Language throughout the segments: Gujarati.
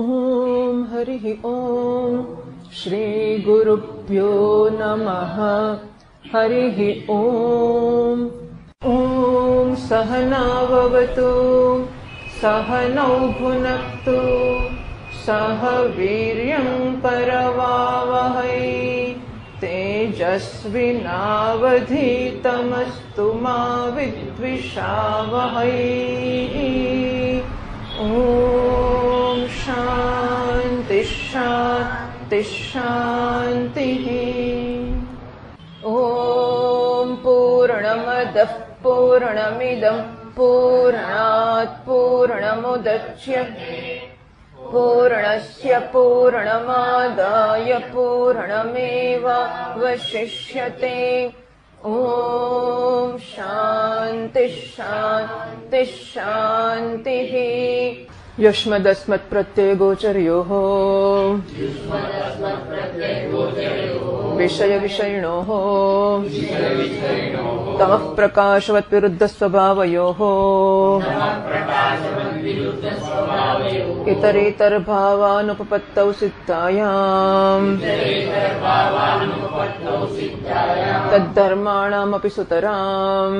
ॐ हरिः ॐ श्रीगुरुभ्यो नमः। हरिः ॐ। ॐ सहना भवतु सहनौ भुनक्तु सह वीर्यं करवावहै तेजस्विनावधीतमस्तु मा विद्विषावहै। ॐ शान्ति। शान्ति शान्तिः ॐ पूर्णमदः पूर्णमिदं पूर्णात् पूर्णमुदच्य। पूर्णस्य पूर्णमादाय पूर्णमेवावशिष्यते। ॐ शान्ति शान्ति યુષ્મદસ્મત પ્રત્યે ગોચર્યો વિષય વિષયણો તમ પ્રકાશવત વિરુદ્ધ સ્વભાવયો ઇતરેતર ભાવાનુપપત્તૌ સિદ્ધાયામ તદ્ધર્માણામપि સુતરામ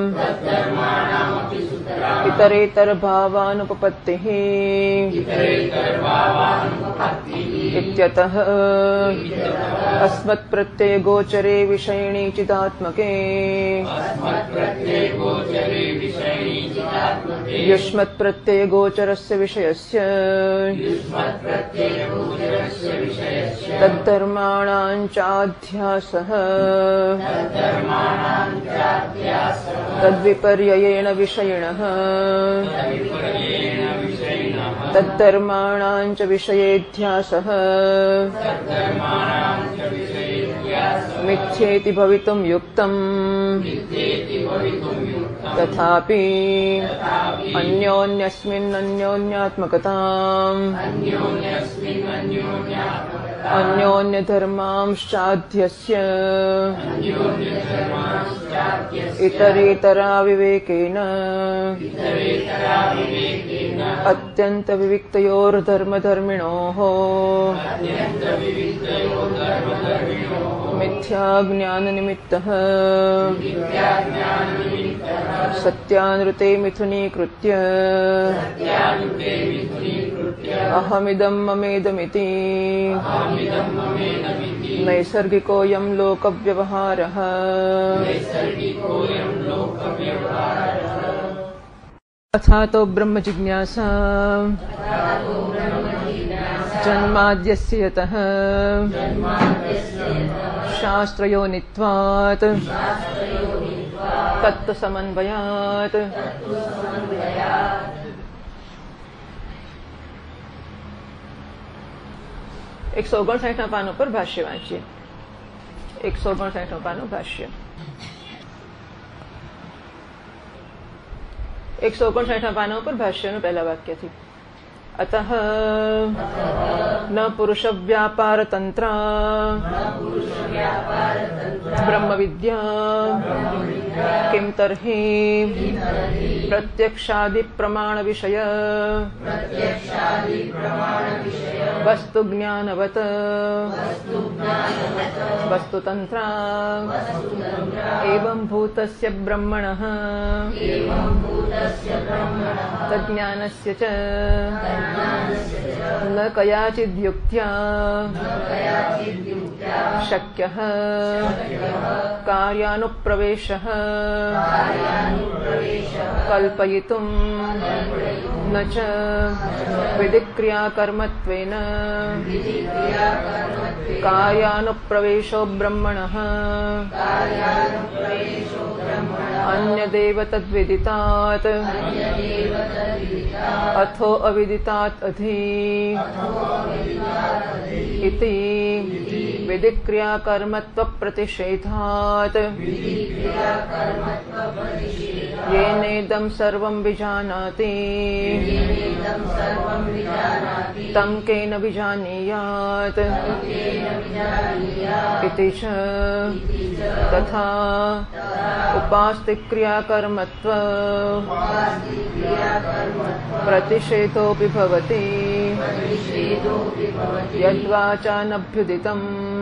ઇતરેતર ભાવાનુપપત્તિઃ इत्यतः अस्मत्प्रत्ययगोचरे विषयिणी चिदात्मके युष्मत्प्रत्ययगोचरस्य विषयस्य तद्धर्माणाम् चाध्यासः तद्विपर्ययेण विषयिणः तद्धर्माणाम् च विषयेध्यासः मिथ्येति भवितुम् युक्तम्। तथापि अन्योन्यस्मिन्नन्योन्यात्मकताम्। अन्योन्यधर्मांश्चाध्यस्य इतरेतराविवेकेन अत्यन्तविविक्तयोर्धर्मधर्मिणोः मिथ्याज्ञाननिमित्तः सत्यानृते मिथुनीकृत्य अहमिदं ममेदमिति नैसर्गिकोऽयं लोकव्यवहारः अथा तो ब्रह्मजिज्ञासा जन्माद्यस्य यतः। शास्त्रयोनित्वात् तत्तु समन्वयात् एक सौ गुण साठ पानों पर भाष्य वांचिए एक सौ गुण साठ पानों भाष्य। એકસો ઓગણસાઠના પાના ઉપર ભાષ્યનું પહેલા વાક્યથી અતઃ ન પુરુષ વ્યાપાર તંત્ર બ્રહ્મ વિદ્યા કિમ તર્હિ પ્રત્યક્ષાદિ પ્રમાણ વિષય વસ્તુ જ્ઞાનવત न कयाचिद्युक्त्या शक्यः कार्यानुप्रवेशः कल्पयितुम् न च विधिक्रियाकर्मत्वेन कार्यानुप्रवेशो ब्रह्मणः अन्यदेव तद्विदितात् अथो अविदितात् अधि इति विधिक्रियाकर्मत्वप्रतिषेधात्। येनेदं सर्वं विजानाति। तं केन विजानीयात्। इति च। तथा उपास्तिक्रियाकर्मत्व प्रतिषेधोऽपि भवति। यद्वाचानभ्युदितम्।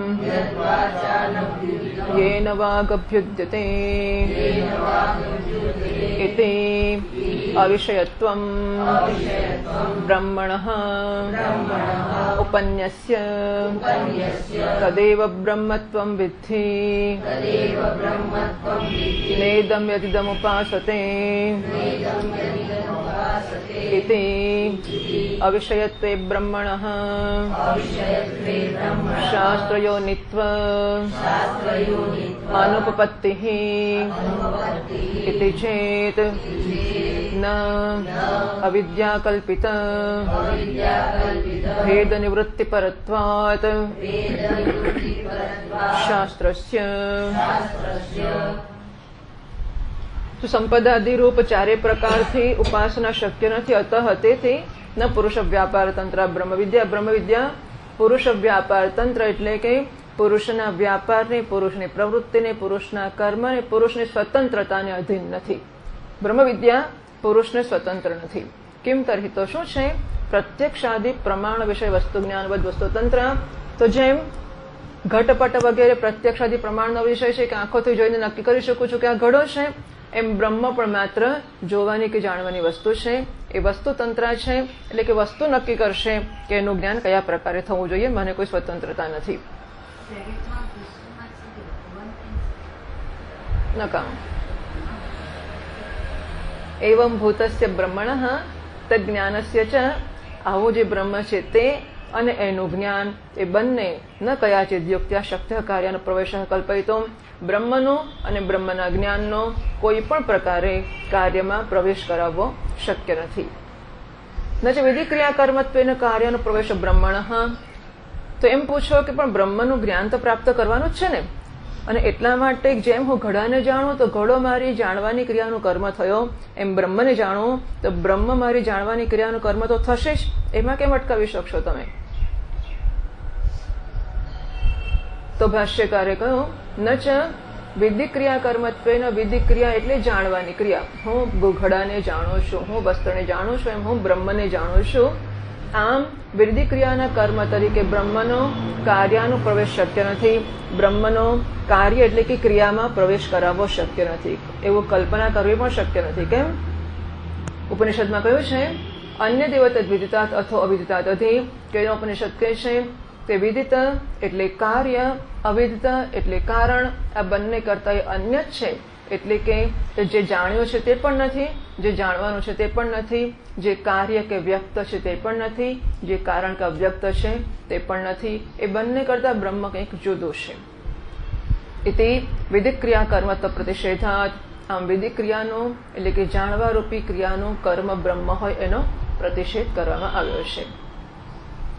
येन वागभ्युद्यते इति अविषयत्वम् ब्रह्मणः उपन्यस्य तदेव ब्रह्मत्वं विद्धि नेदं यदिदमुपासते इति अविषयत्वे ब्रह्मणः। शास्त्रयोनित्वानुपपत्तिः इति चेत् न अविद्याकल्पित। भेदनिवृत्तिपरत्वात्। शास्त्रस्य। તો સંપદાદિ રૂપ ચારે પ્રકારથી ઉપાસના શક્ય નથી. અતઃ તેથી ન પુરુષ વ્યાપાર તંત્ર. બ્રહ્મ વિદ્યા બ્રહ્મ વિદ્યા પુરુષ વ્યાપાર તંત્ર એટલે કે પુરુષના વ્યાપારને, પુરુષની પ્રવૃત્તિને, પુરુષના કર્મને, પુરુષની સ્વતંત્રતાને અધીન નથી. બ્રહ્મ વિદ્યા પુરુષને સ્વતંત્ર નથી. કેમ તરહી? તો શું છે? પ્રત્યક્ષાદિ પ્રમાણ વિષય વસ્તુ જ્ઞાનવદ વસ્તુતંત્ર તો જેમ ઘટપટ વગેરે પ્રત્યક્ષાદિ પ્રમાણનો વિષય છે કે આંખોથી જોઈને નક્કી કરી શકું છું કે આ ઘડો છે. એમ બ્રહ્મ પણ માત્ર જોવાની કે જાણવાની વસ્તુ છે. એ વસ્તુ તંત્ર છે, એટલે કે વસ્તુ નક્કી કરશે કે એનું જ્ઞાન કયા પ્રકારે થવું જોઈએ, મને કોઈ સ્વતંત્રતા નથી. નકામ. એવમ ભૂતસ્ય બ્રહ્મણ તજ્ઞાનસ્ય ચ. આવો જે બ્રહ્મ છે તે અને એનું જ્ઞાન, એ બંને ન કયા યુક્ત્યા શક્ય કાર્યનો પ્રવેશ કલ્પયતો બ્રહ્મનો અને બ્રહ્મના જ્ઞાનનો કોઈ પણ પ્રકારે કાર્યમાં પ્રવેશ કરાવવો શક્ય નથી. ન જે વિધિ ક્રિયા કર્મત્વેન કાર્યનો પ્રવેશ બ્રહ્મણ. તો એમ પૂછો કે પણ બ્રહ્મનું જ્ઞાન તો પ્રાપ્ત કરવાનું જ છે ને? અને એટલા માટે જેમ હું ઘડાને જાણું, તો ઘડો મારી જાણવાની ક્રિયાનું કર્મ થયો. એમ બ્રહ્મને જાણું, તો બ્રહ્મ મારી જાણવાની ક્રિયાનું કર્મ તો થશે જ. એમાં કેમ અટકાવી શકશો તમે? તો ભાષ્યકારે કહ્યું, ન ક્રિયા કર્મત્વેન વિધિક ક્રિયા એટલે જાણવાની ક્રિયા. હું ઘડાને જાણું છું, હું વસ્ત્રને જાણું છું, એમ હું બ્રહ્મને જાણું છું. આમ વિધિક ક્રિયાના કર્મ તરીકે બ્રહ્મનો કાર્યનો પ્રવેશ શક્ય નથી. બ્રહ્મનો કાર્ય એટલે કે ક્રિયામાં પ્રવેશ કરાવવો શક્ય નથી. એવું કલ્પના કરવી પણ શક્ય નથી. કેમ? ઉપનિષદમાં કહ્યું છે અન્ય દેવત વિદિતાત અથો અવિદિતાત અધિ. કેનો ઉપનિષદ કહે છે તે વિદિત એટલે કાર્ય, અવિદિત એટલે કારણ, આ બંને કરતા એ અન્ય જ છે. એટલે કે જે જાણ્યું છે તે પણ નથી, જે જાણવાનું છે તે પણ નથી, જે કાર્ય કે વ્યક્ત છે તે પણ નથી, જે કારણ કે અવ્યક્ત છે તે પણ નથી, એ બંને કરતા બ્રહ્મ કંઈક જુદું છે. ઇતિ વિધિક ક્રિયા કર્મત્વ પ્રતિષેધાત. આમ વિધિક ક્રિયાનો એટલે કે જાણવા રૂપી ક્રિયાનું કર્મ બ્રહ્મ હોય એનો પ્રતિષેધ કરવામાં આવ્યો છે.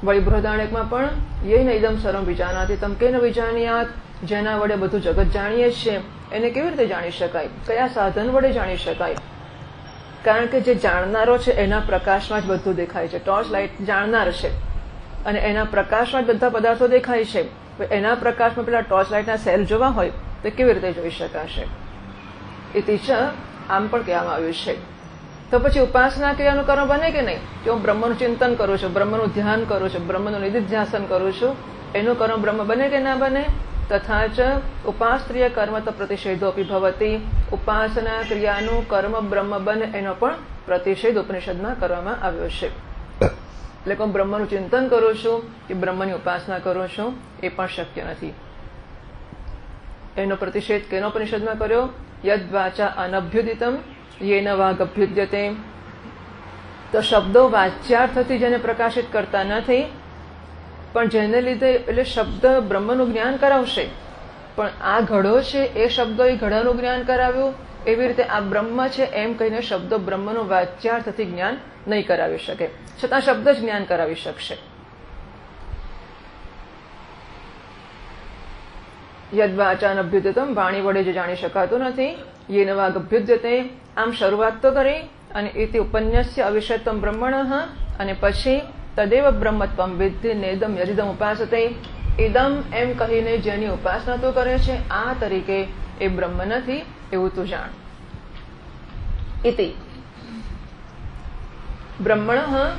વળી બૃહદાણકમાં પણ યે નૈદમ સર્વમ વિજાનાથી તમ ન વિજાનિયાત. જેના વડે બધું જગત જાણીએ છીએ એને કેવી રીતે જાણી શકાય? કયા સાધન વડે જાણી શકાય? કારણ કે જે જાણનારો છે, એના પ્રકાશમાં જ બધું દેખાય છે. ટોર્ચ લાઇટ જાણનાર છે. અને એના પ્રકાશમાં જ બધા પદાર્થો દેખાય છે. એના પ્રકાશમાં પેલા ટોર્ચ લાઇટના સેલ જોવા હોય, તો કેવી રીતે જોઈ શકાશે? એ ટીચર આમ પણ કહેવામાં આવ્યું છે. તો પછી ઉપાસના ક્રિયાનું કર્મ બને કે નહીં? કે હું બ્રહ્મનું ચિંતન કરું છું, બ્રહ્મનું ધ્યાન કરું છું, બ્રહ્મનું નિધિધ્યાસન કરું છું, એનું કર્મ બ્રહ્મ બને કે ના બને? તથા ચ ઉપાસ્ત્રીય કર્મ તો પ્રતિષેધોપી ભવતી ઉપાસના ક્રિયાનું કર્મ બ્રહ્મ બને એનો પણ પ્રતિષેધ ઉપનિષદમાં કરવામાં આવ્યો છે. એટલે હું બ્રહ્મનું ચિંતન કરું છું, કે બ્રહ્મની ઉપાસના કરું છું, એ પણ શક્ય નથી. એનો પ્રતિષેધ કેનો ઉપનિષદમાં કર્યો? યદ વાચા અનભ્યુદિતમ યેન વાગભ્યુદ્યતે તો શબ્દો વાચ્યાર્થથી જેને પ્રકાશિત કરતા નથી, પણ જેને લીધે એટલે શબ્દ બ્રહ્મનું જ્ઞાન કરાવશે. પણ આ ઘડો છે, એ શબ્દો એ ઘડાનું જ્ઞાન કરાવ્યું. એવી રીતે આ બ્રહ્મ છે, એમ કહીને શબ્દો બ્રહ્મનું વાચ્યાર્થથી જ્ઞાન નહીં કરાવી શકે. છતાં શબ્દ જ જ્ઞાન કરાવી શકશે. યદવાચાન અભ્યુદ્યતમ વાણી વડે જે જાણી શકાતું નથી યેન વાગ અભ્યુદ્યતે આમ શરૂઆત તો કરી અને એથી ઉપન્યાસ્ય અવિષયત્વમ બ્રહ્મણ અને પછી તદેવ બ્રહ્મત્વમ વિદ્ધિ નેદમ યજિદમ ઉપાસતે. ઇદમ એમ કહીને જેની ઉપાસના તું કરે છે, આ તરીકે એ બ્રહ્મ નથી એવું તું જાણ. ઇતિ. બ્રહ્મણ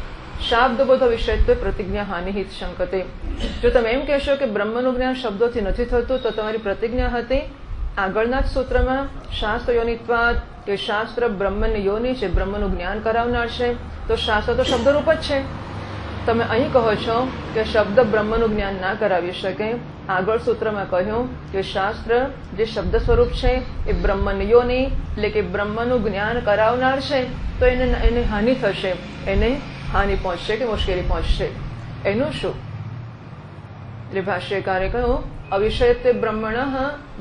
શાબ્દબોધ વિષયત્વ પ્રતિજ્ઞા હાનિહિત શંકતે જો તમે એમ કહેશો કે બ્રહ્મનું જ્ઞાન શબ્દોથી નથી થતું, તો તમારી પ્રતિજ્ઞા હતી આગળના સૂત્રમાં શાસ્ત્ર યોનિત્વાદ કે શાસ્ત્ર બ્રહ્મને યોનિ છે, બ્રહ્મનું જ્ઞાન કરાવનાર છે, તો શાસ્ત્ર તો શબ્દરૂપ જ છે. તમે અહીં કહો છો કે શબ્દ બ્રહ્મનું જ્ઞાન ના કરાવી શકે. આગળ સૂત્રમાં કહ્યું કે શાસ્ત્ર જે શબ્દ સ્વરૂપ છે, એ બ્રહ્મની યોની, એટલે કે બ્રહ્મનું જ્ઞાન કરાવનાર છે, તો એને એને હાનિ થશે. એને હાનિ પહોંચશે કે મુશ્કેલી પહોંચશે. એનું શું? એટલે ભાષ્યકારે કહ્યું અવિષય તે બ્રહ્મણ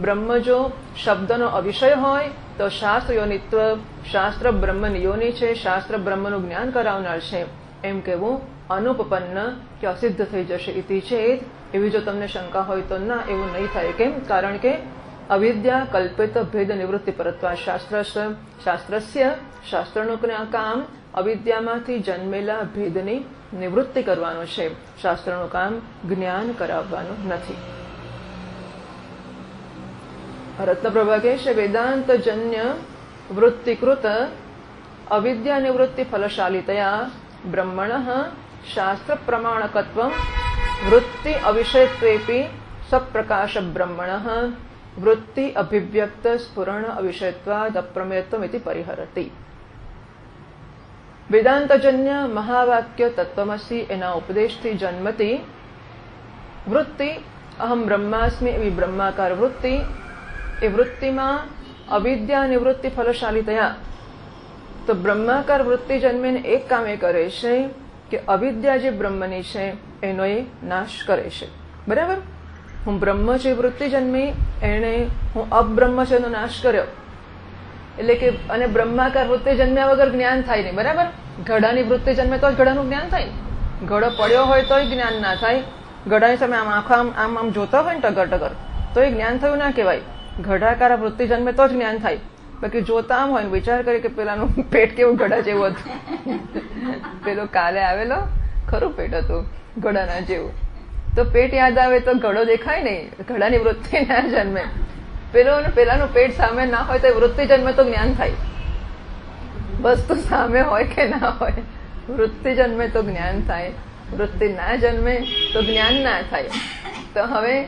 બ્રહ્મ જો શબ્દનો અવિષય હોય, તો શાસ્ત્ર યોનિત્વ શાસ્ત્ર બ્રહ્મની યોનિ છે, શાસ્ત્ર બ્રહ્મનું જ્ઞાન કરાવનાર છે. એમ કહેવું અનુપપન્ન કે અસિદ્ધ થઈ જશે ઇતિ છે એવી જો તમને શંકા હોય તો ના, એવું નહીં થાય. કેમ? કારણ કે અવિદ્યા કલ્પિત ભેદ નિવૃત્તિ પરત્વા શાસ્ત્ર શાસ્ત્રસ્ય શાસ્ત્રનું કામ અવિદ્યામાંથી જન્મેલા ભેદની નિવૃત્તિ કરવાનો છે. શાસ્ત્રનું કામ જ્ઞાન કરાવવાનું નથી. રત્નપ્રભા કહે છે વેદાંતજન્ય વૃત્તિકૃત અવિદ્યા નિવૃત્તિ ફલશાલિતયા બ્રહ્મણ શાસ્ત્ર પ્રમાણકત્વ વૃત્તિ અવિષયત્વેપી સપ્રકાશ બ્રહ્મણ વૃત્તિ અભિવ્યક્ત સ્ફુરણ અવિષયત્વાદ અપ્રમેયત્વમિતિ પરિહરતી વેદાંતજન્ય મહાવાક્ય તત્વમસી એના ઉપદેશથી જન્મતી વૃત્તિ અહમ બ્રહ્માસ્મી એવી બ્રહ્માકાર વૃત્તિ એ વૃત્તિમાં અવિદ્યા નિવૃત્તિ ફલશાલી થયા તો બ્રહ્માકાર વૃત્તિ જન્મીને એક કામ એ કરે છે કે અવિદ્યા જે બ્રહ્મની છે એનો એ નાશ કરે છે બરાબર હું બ્રહ્મ છે વૃત્તિ જન્મી એણે હું અબ્રહ્મ છે એનો નાશ કર્યો એટલે કે અને બ્રહ્માકાર વૃત્તિ જન્મ્યા વગર જ્ઞાન થાય નહીં બરાબર ઘડાની વૃત્તિ જન્મે તો જ ઘડાનું જ્ઞાન થાય ઘડો પડ્યો હોય તોય જ્ઞાન ના થાય ઘડાની સામે આમ આખો આમ આમ જોતા હોય ને ટગર ટગર તો એ જ્ઞાન થયું ના કહેવાય ઘડાકાર વૃત્તિ જન્મે તો જ જ્ઞાન થાય. બાકી જોતા આમ હોય ને વિચાર કરે કે પેલાનું પેટ કેવું ઘડા જેવું હતું. પેલો કાલે આવેલો, ખરું પેટ હતું, ઘડાના જેવું. તો પેટ યાદ આવે તો ઘડો દેખાય નહીં, ઘડાની વૃત્તિ ના જન્મે. પેલો પેલાનું પેટ સામે ના હોય તો વૃત્તિ જન્મે તો જ્ઞાન થાય. વસ્તુ સામે હોય કે ના હોય, વૃત્તિ જન્મે તો જ્ઞાન થાય. વૃત્તિ ના જન્મે તો જ્ઞાન ના થાય. તો હવે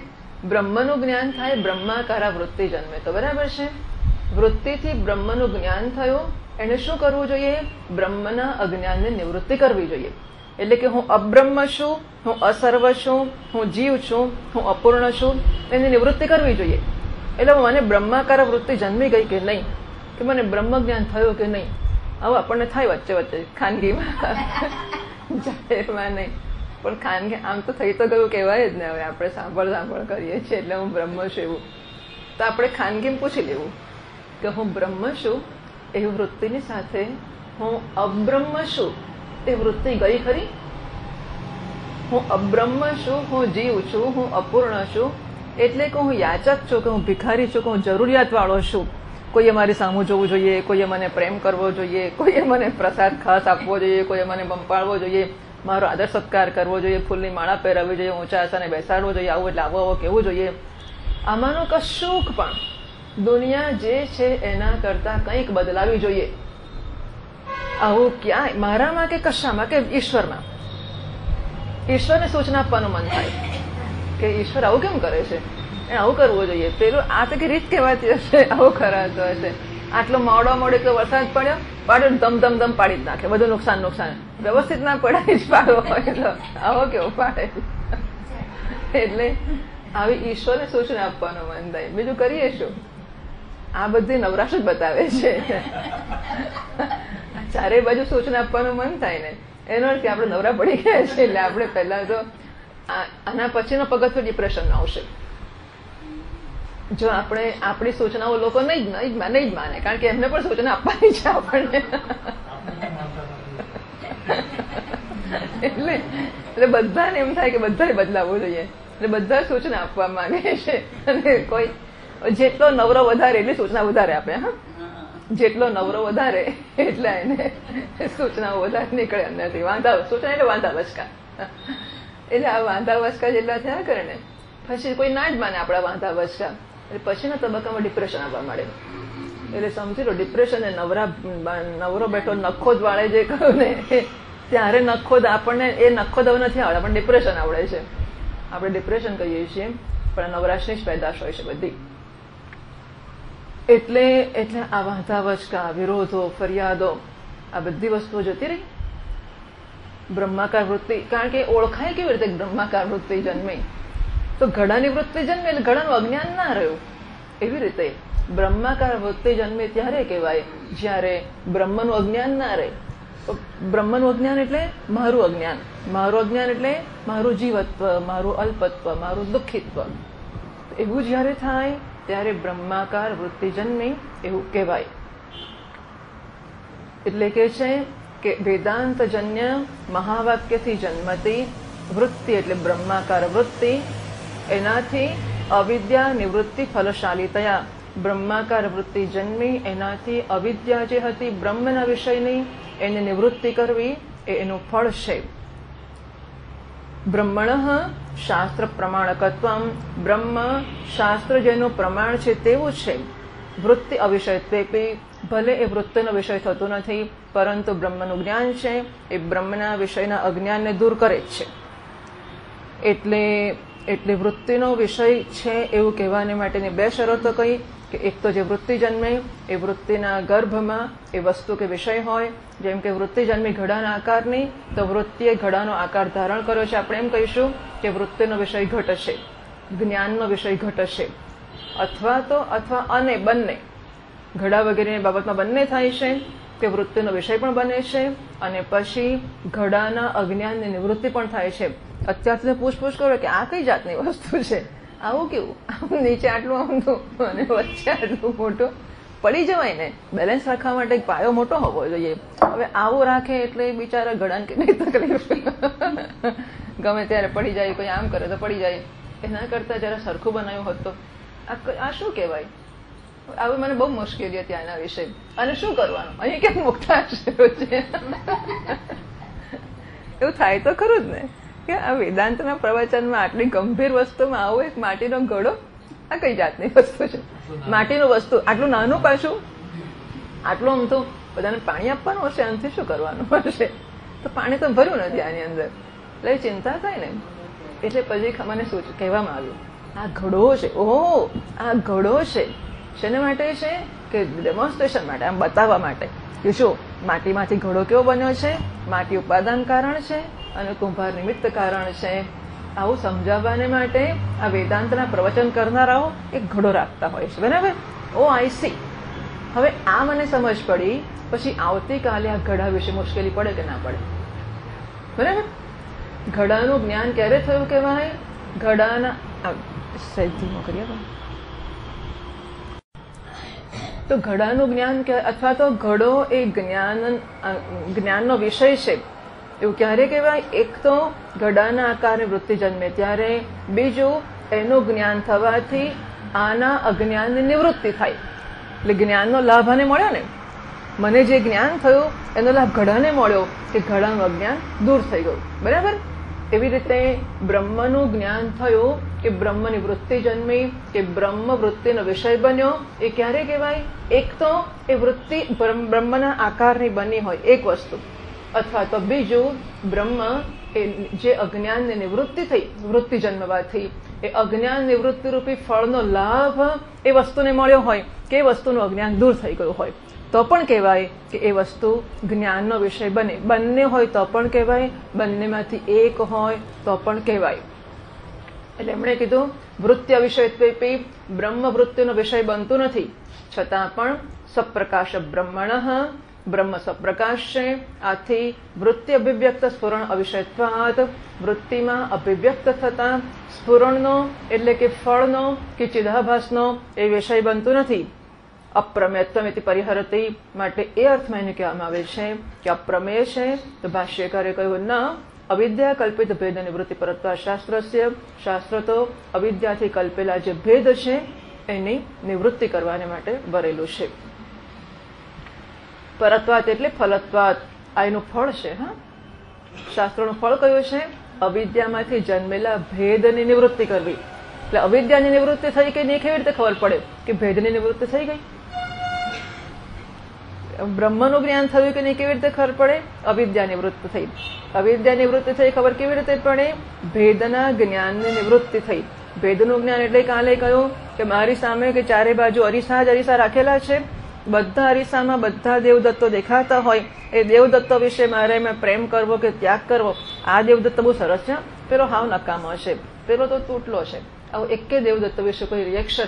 બ્રહ્મનું જ્ઞાન થાય, બ્રહ્માકારા વૃત્તિ જન્મે. તો બરાબર છે? વૃત્તિથી બ્રહ્મનું જ્ઞાન થયું, એને શું કરવું જોઈએ? બ્રહ્મના અજ્ઞાનની નિવૃત્તિ કરવી જોઈએ. એટલે કે હું અબ્રહ્મ છું, હું અસર્વ છું, હું જીવ છું, હું અપૂર્ણ છું, એની નિવૃત્તિ કરવી જોઈએ. એટલે મને બ્રહ્માકાર વૃત્તિ જન્મી ગઈ કે નહીં? કે મને બ્રહ્મ જ્ઞાન થયું કે નહીં? આવું આપણને થાય વચ્ચે વચ્ચે, ખાનગીમાં. જાહેરમાં નહીં. પણ ખાનગી આમ તો થઈ તો ગયું, કહેવાય જ ને. હવે આપણે સાંભળ સાંભળ કરીએ છીએ, એટલે હું બ્રહ્મ છું એવું. તો આપણે ખાનગીમ પૂછી લેવું કે હું બ્રહ્મ છું એવી વૃત્તિની સાથે હું અબ્રહ્મ છું એ વૃત્તિ ગઈ ખરી? હું અબ્રહ્મ છું, હું જીવ છું, હું અપૂર્ણ છું, એટલે કે હું યાચક છું કે હું ભિખારી છું કે હું જરૂરિયાતવાળો છું? કોઈએ મારી સામું જોવું જોઈએ, કોઈએ મને પ્રેમ કરવો જોઈએ, કોઈએ મને પ્રસાદ ખાસ આપવો જોઈએ, કોઈએ મને બંપાળવો જોઈએ? મારો આદર સત્કાર કરવો જોઈએ, ફૂલની માળા પહેરાવવી જોઈએ, ઊંચા આસાને બેસાડવો જોઈએ, આવું એટલે આવો આવો કેવું જોઈએ. આમાંનું કશુંક પણ દુનિયા જે છે એના કરતા કંઈક બદલાવી જોઈએ. આવું ક્યાંય, મારામાં કે કશામાં કે ઈશ્વરમાં? ઈશ્વરને સૂચના આપવાનું મન થાય કે ઈશ્વર આવું કેમ કરે છે? એ આવું કરવું જોઈએ. પેલું આ તો કે રીત કહેવાતી હશે, આવું કરાતો હશે. આટલો મોડો મોડે તો વરસાદ પડ્યો પાડો ધમ ધમ ધમ પાડી જ નાખે. બધું નુકસાન નુકસાન. વ્યવસ્થિત ના પડાય જ પાડવો એટલે આવો કેવો પાડે. એટલે આવી ઈશ્વરને સૂચના આપવાનું મન થાય. બીજું કરીએ શું? આ બધી નવરાશ જ બતાવે છે. ચારે બાજુ સૂચના આપવાનું મન થાય ને. એનો અર્થ આપણે નવરા પડી ગયા છે એટલે આપણે પહેલા તો આના પછીનો પગથિયો ડિપ્રેશન આવશે. જો આપણે આપણી સૂચનાઓ લોકો નહીં જ નહીં જ માને, કારણ કે એમને પણ સૂચના આપવાની છે આપણને. એટલે એટલે બધાને એમ થાય કે બધાને બદલાવવું જોઈએ. એટલે બધા સૂચના આપવા માંગે છે. અને કોઈ જેટલો નવરો વધારે એટલી સૂચના વધારે આપે, હા? જેટલો નવરો વધારે એટલે એને સૂચનાઓ વધારે નીકળે અંદરથી. વાંધા સૂચના એટલે વાંધા વચકા. એટલે આ વાંધા વચકા જેટલા થયા કરે ને, પછી કોઈ ના જ માને આપણા વાંધા વચકા. એટલે પછીના તબક્કામાં ડિપ્રેશન આવવા મળે એટલે સમજી લો ડિપ્રેશન એ નવરા, નવરો બેઠો નખો જ વાળે જે કહ્યું ને. ત્યારે નખો આપણને, એ નખો દવ નથી આવડે, આપણને ડિપ્રેશન આવડે છે. આપણે ડિપ્રેશન કહીએ છીએ, પણ નવરાશની જ પેદાશ હોય છે બધી. એટલે એટલે આ વાંધાવચકા વિરોધો, ફરિયાદો, આ બધી વસ્તુઓ જતી રહી. બ્રહ્માકાર વૃત્તિ, કારણ કે ઓળખાય કેવી રીતે બ્રહ્માકાર વૃત્તિ જન્મે? તો ઘડાની વૃત્તિ જન્મે એટલે ઘડાનું અજ્ઞાન ના રહ્યું. એવી રીતે બ્રહ્માકાર વૃત્તિ જન્મે ત્યારે કહેવાય, જ્યારે બ્રહ્મનું અજ્ઞાન ના રહે. બ્રહ્મનું અજ્ઞાન એટલે મારું અજ્ઞાન. મારું અજ્ઞાન એટલે મારું જીવત્વ, મારું અલ્પત્વ, મારું દુઃખિત્વ. એવું જ્યારે થાય, ત્યારે બ્રહ્માકાર વૃત્તિ જન્મે એવું કહેવાય. એટલે કે છે કે વેદાંતજન્ય મહાવાક્યથી જન્મતી વૃત્તિ એટલે બ્રહ્માકાર વૃત્તિ એનાથી અવિદ્યા નિવૃત્તિ ફલશાલી થયા. બ્રહ્માકાર વૃત્તિ જન્મી, એનાથી અવિદ્યા જે હતી બ્રહ્મના વિષયની એની નિવૃત્તિ કરવી એ એનું ફળ છે. બ્રહ્મણ શાસ્ત્ર પ્રમાણકત્વ બ્રહ્મ શાસ્ત્ર જેનું પ્રમાણ છે તેવું છે. વૃત્તિ અવિષયત્વેપી ભલે એ વૃત્તિનો વિષય થતો નથી, પરંતુ બ્રહ્મનું જ્ઞાન છે, એ બ્રહ્મના વિષયના અજ્ઞાનને દૂર કરે છે. એટલે એટલે વૃત્તિનો વિષય છે એવું કહેવાને માટેની બે શરતો કહી કે એક તો જે વૃત્તિ જન્મે એ વૃત્તિના ગર્ભમાં એ વસ્તુ કે વિષય હોય, જેમ કે વૃત્તિ જન્મી ઘડાના આકારની, તો વૃત્તિએ ઘડાનો આકાર ધારણ કર્યો છે. આપણે એમ કહીશું કે વૃત્તિનો વિષય ઘટ છે જ્ઞાનનો વિષય ઘટ છે અથવા તો, અથવા અને બંને. ઘડા વગેરેની બાબતમાં બંને થાય છે કે વૃત્તિનો વિષય પણ બને છે અને પછી ઘડાના અજ્ઞાનની નિવૃત્તિ પણ થાય છે. અત્યાર સુધી પૂછપૂછ કરો કે આ કઈ જાતની વસ્તુ છે? આવું કેવું? આમ નીચે આટલું આમતું અને વચ્ચે આટલું મોટું. પડી જવાય ને બેલેન્સ રાખવા માટે પાયો મોટો હોવો જોઈએ. હવે આવો રાખે એટલે બિચારા ઘડાને કેટલી તકલીફ. ગમે ત્યારે પડી જાય, કોઈ આમ કરે તો પડી જાય. એના કરતાં જરા સરખું બનાવ્યું હોત તો. આ શું કહેવાય? હવે મને બહુ મુશ્કેલી હતી આના વિશે. અને શું કરવાનું? અહીં કેમ મુક્તા છે? એવું થાય તો ખરું જ ને. કે આ વેદાંતના પ્રવચનમાં આટલી ગંભીર વસ્તુમાં આવો એક માટીનો ઘડો? આ કઈ જાતની વસ્તુ છે? માટીનું વસ્તુ. આટલું નાનું પાછું? આટલું આમ તો બધાને પાણી આપવાનું હશે? આનાથી શું કરવાનું હશે? તો પાણી તો ભર્યું નથી આની અંદર. એટલે ચિંતા થાય ને. એટલે પછી મને શું કહેવામાં આવ્યું. આ ઘડો છે. ઓહો, આ ઘડો છે. શેને માટે છે? કે ડેમોન્સ્ટ્રેશન માટે, આમ બતાવવા માટે. કે શું માટીમાંથી ઘડો કેવો બન્યો છે? માટી ઉપાદાન કારણ છે? અને કુંભાર નિમિત્ત કારણ છે. આવું સમજાવવાને માટે આ વેદાંતના પ્રવચન કરનારાઓ એક ઘડો રાખતા હોય છે. બરાબર? ઓ આઈ સી હવે આ મને સમજ પડી, પછી આવતીકાલે આ ઘડા વિશે મુશ્કેલી પડે કે ના પડે? બરાબર? ઘડાનું જ્ઞાન ક્યારે થયું કહેવાય? ઘડાના ધીમો કરીએ તો ઘડાનું જ્ઞાન અથવા તો ઘડો એ જ્ઞાન જ્ઞાનનો વિષય છે. એવું ક્યારે કહેવાય? એક તો ઘડાના આકારે વૃત્તિ જન્મે ત્યારે, બીજું એનું જ્ઞાન થવાથી આના અજ્ઞાનની નિવૃત્તિ થાય. એટલે જ્ઞાનનો લાભ આને મળ્યો ને? મને જે જ્ઞાન થયું, એનો લાભ ઘડાને મળ્યો કે ઘડાનું અજ્ઞાન દૂર થઈ ગયું. બરાબર? એવી રીતે બ્રહ્મનું જ્ઞાન થયું કે બ્રહ્મની વૃત્તિ જન્મી, કે બ્રહ્મ વૃત્તિનો વિષય બન્યો, એ ક્યારે કહેવાય? એક તો એ વૃત્તિ બ્રહ્મના આકારની બની હોય, એક વસ્તુ. અથવા તો બીજું બ્રહ્મ એ જે અજ્ઞાનની નિવૃત્તિ થઈ, વૃત્તિ જન્મવાથી એ અજ્ઞાન નિવૃત્તિ રૂપી ફળનો લાભ એ વસ્તુને મળ્યો હોય કે એ વસ્તુનું અજ્ઞાન દૂર થઈ ગયું હોય. તો પણ કહેવાય કે એ વસ્તુ જ્ઞાનનો વિષય બને. બંને હોય તો પણ કહેવાય, બંનેમાંથી એક હોય તો પણ કહેવાય. એટલે એમણે કીધું, વૃત્ય વિષય બ્રહ્મ વૃત્તિનો વિષય બનતું નથી. છતાં પણ સપ્રકાશ બ્રહ્મણ બ્રહ્મ સપ્રકાશ છે આથી વૃત્તિ અભિવ્યક્ત સ્ફુરણ અવિષયત્વાત વૃત્તિમાં અભિવ્યક્ત થતા સ્ફુરણનો એટલે કે ફળનો કે ચિદાભાસનો એ વિષય બનતું નથી અપ્રમેયત્વમિતિ પરિહરતી માટે એ અર્થમાં એને કહેવામાં આવે છે કે અપ્રમેય છે તો ભાષ્યકારે કહ્યું ન અવિદ્યા કલ્પિત ભેદ નિવૃત્તિ પરત્વા શાસ્ત્રસ્ય શાસ્ત્ર તો અવિદ્યાથી કલ્પેલા જે ભેદ છે એની નિવૃત્તિ કરવાને માટે ભરેલું છે પરત્વાત એટલે ફલત્વાત. આ એનું ફળ છે, હા? શાસ્ત્રોનું ફળ કયું છે? અવિદ્યામાંથી જન્મેલા ભેદની નિવૃત્તિ કરવી. એટલે અવિદ્યાની નિવૃત્તિ થઈ કે નહીં કેવી રીતે ખબર પડે કે ભેદની નિવૃત્તિ થઈ ગઈ? બ્રહ્મનું જ્ઞાન થયું કે નહીં કેવી રીતે ખબર પડે? અવિદ્યા નિવૃત્ત થઈ. અવિદ્યા નિવૃત્તિ થઈ ખબર કેવી રીતે પડે? ભેદના જ્ઞાનની નિવૃત્તિ થઈ. ભેદનું જ્ઞાન એટલે કાલે કહ્યું કે મારી સામે કે ચારે બાજુ અરીસા જ અરીસા રાખેલા છે. બધા અરીસામાં બધા દેવદત્તો દેખાતા હોય, એ દેવદત્તો વિશે મારે એમાં પ્રેમ કરવો કે ત્યાગ કરવો, આ દેવદત્ત બહુ સરસ છે. પેલો હાવ નકામો છે. પેલો તો તૂટલો છે. આવું એકે દેવદત્ત વિશે કોઈ રિએક્શન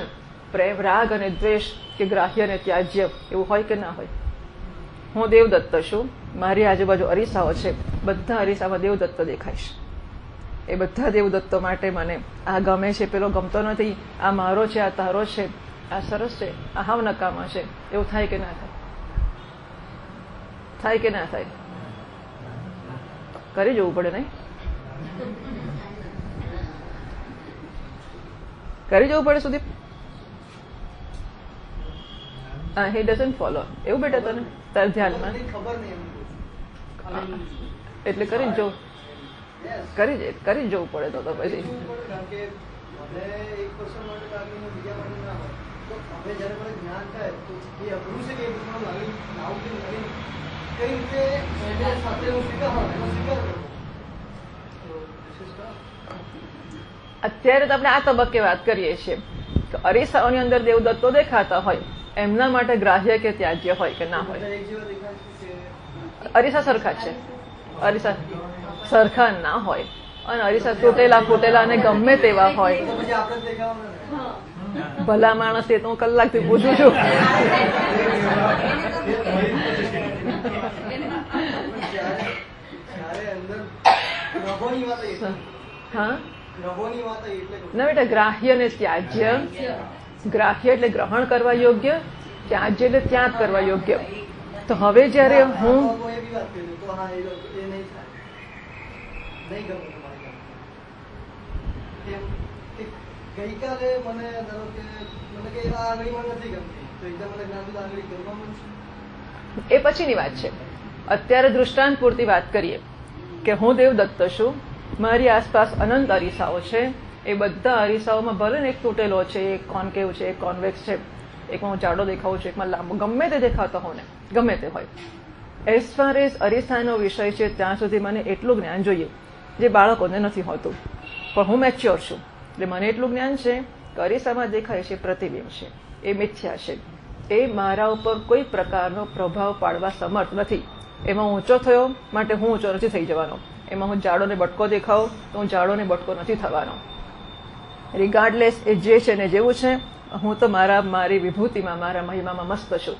પ્રેમ, રાગ અને દ્વેષ કે ગ્રાહ્ય અને ત્યાજ્ય એવું હોય કે ના હોય? હું દેવદત્ત છું. મારી આજુબાજુ અરીસાઓ છે. બધા અરીસામાં દેવદત્ત દેખાઈશ. એ બધા દેવદત્તો માટે મને આ ગમે છે. પેલો ગમતો નથી. આ મારો છે, આ તારો છે. આ સરસ છે આ હાવ નકામા છે. એવું થાય કે ના થાય? થાય કે ના થાય? કરી જવું પડે નહીં? કરી જવું પડે સુધી હા હી ડઝન્ટ ફોલો એવું બેટા તને? તાર ધ્યાનમાં. એટલે કરી જ જવું. કરી જ કરી જવું પડે તો તો પછી. હવે જ્યારે મને જ્ઞાન થાય તો એ અઘરું છે કે એ બધું લાવી લાવું કે કેમ કઈ રીતે એને સાથે હું સ્વીકાર હા, એનો સ્વીકાર. અત્યારે તો આપણે આ તબક્કે વાત કરીએ છીએ કે અરીસાઓની અંદર દેવદત્તો દેખાતા હોય એમના માટે ગ્રાહ્ય કે ત્યાજ્ય હોય કે ના હોય? અરીસા સરખા છે. અરીસા સરખા ના હોય. અને અરીસા તૂટેલા ફૂટેલા અને ગમે તેવા હોય. ભલા માણસ એ તો હું કલાકથી પૂછું છું. હા. ના બેટા ગ્રાહ્ય ને ત્યાજ્ય. ગ્રાહ્ય એટલે ગ્રહણ કરવા યોગ્ય, ત્યાજ્ય એટલે ત્યાગ કરવા યોગ્ય. તો હવે જ્યારે હું નહીં થાય નહીં ગમે તમારી વાત. કેમ કે ગઈકાલે મને ધારો કે, મને કે આ આંગળી મને નથી ગમતી. તો મને જ્ઞાન આંગળી ગમવા મળશે એ પછીની વાત છે. અત્યારે દૃષ્ટાંત પૂરતી વાત કરીએ કે હું દેવદત્ત છું. મારી આસપાસ અનંત અરીસાઓ છે. એ બધા અરીસાઓમાં ભલે ને એક તૂટેલો છે, એક કોન્કેવ છે, એક કોન્વેક્સ છે, એકમાં હું જાડો દેખાવું છું, એકમાં લાંબો. ગમે તે દેખાતો હોઉં ને, ગમે તે હોય. એઝ ફાર એઝ અરીસાનો વિષય છે, ત્યાં સુધી મને એટલું જ્ઞાન જોઈએ જે બાળકોને નથી હોતું. પણ હું મેચ્યોર છું. એટલે મને એટલું જ્ઞાન છે કે અરીસામાં દેખાય છે પ્રતિબિંબ છે. એ મિથ્યા છે. એ મારા ઉપર કોઈ પ્રકારનો પ્રભાવ પાડવા સમર્થ નથી. એમાં ઊંચો થયો માટે હું ઊંચો નથી થઈ જવાનો. એમાં હું જાડોને બટકો દેખાઉં તો હું જાડોને બટકો નથી થવાનો. રિગાર્ડલેસ એ જે છે ને જેવું છે, હું તો મારા, મારી વિભૂતિમાં, મારા મહિમામાં મસ્ત છું.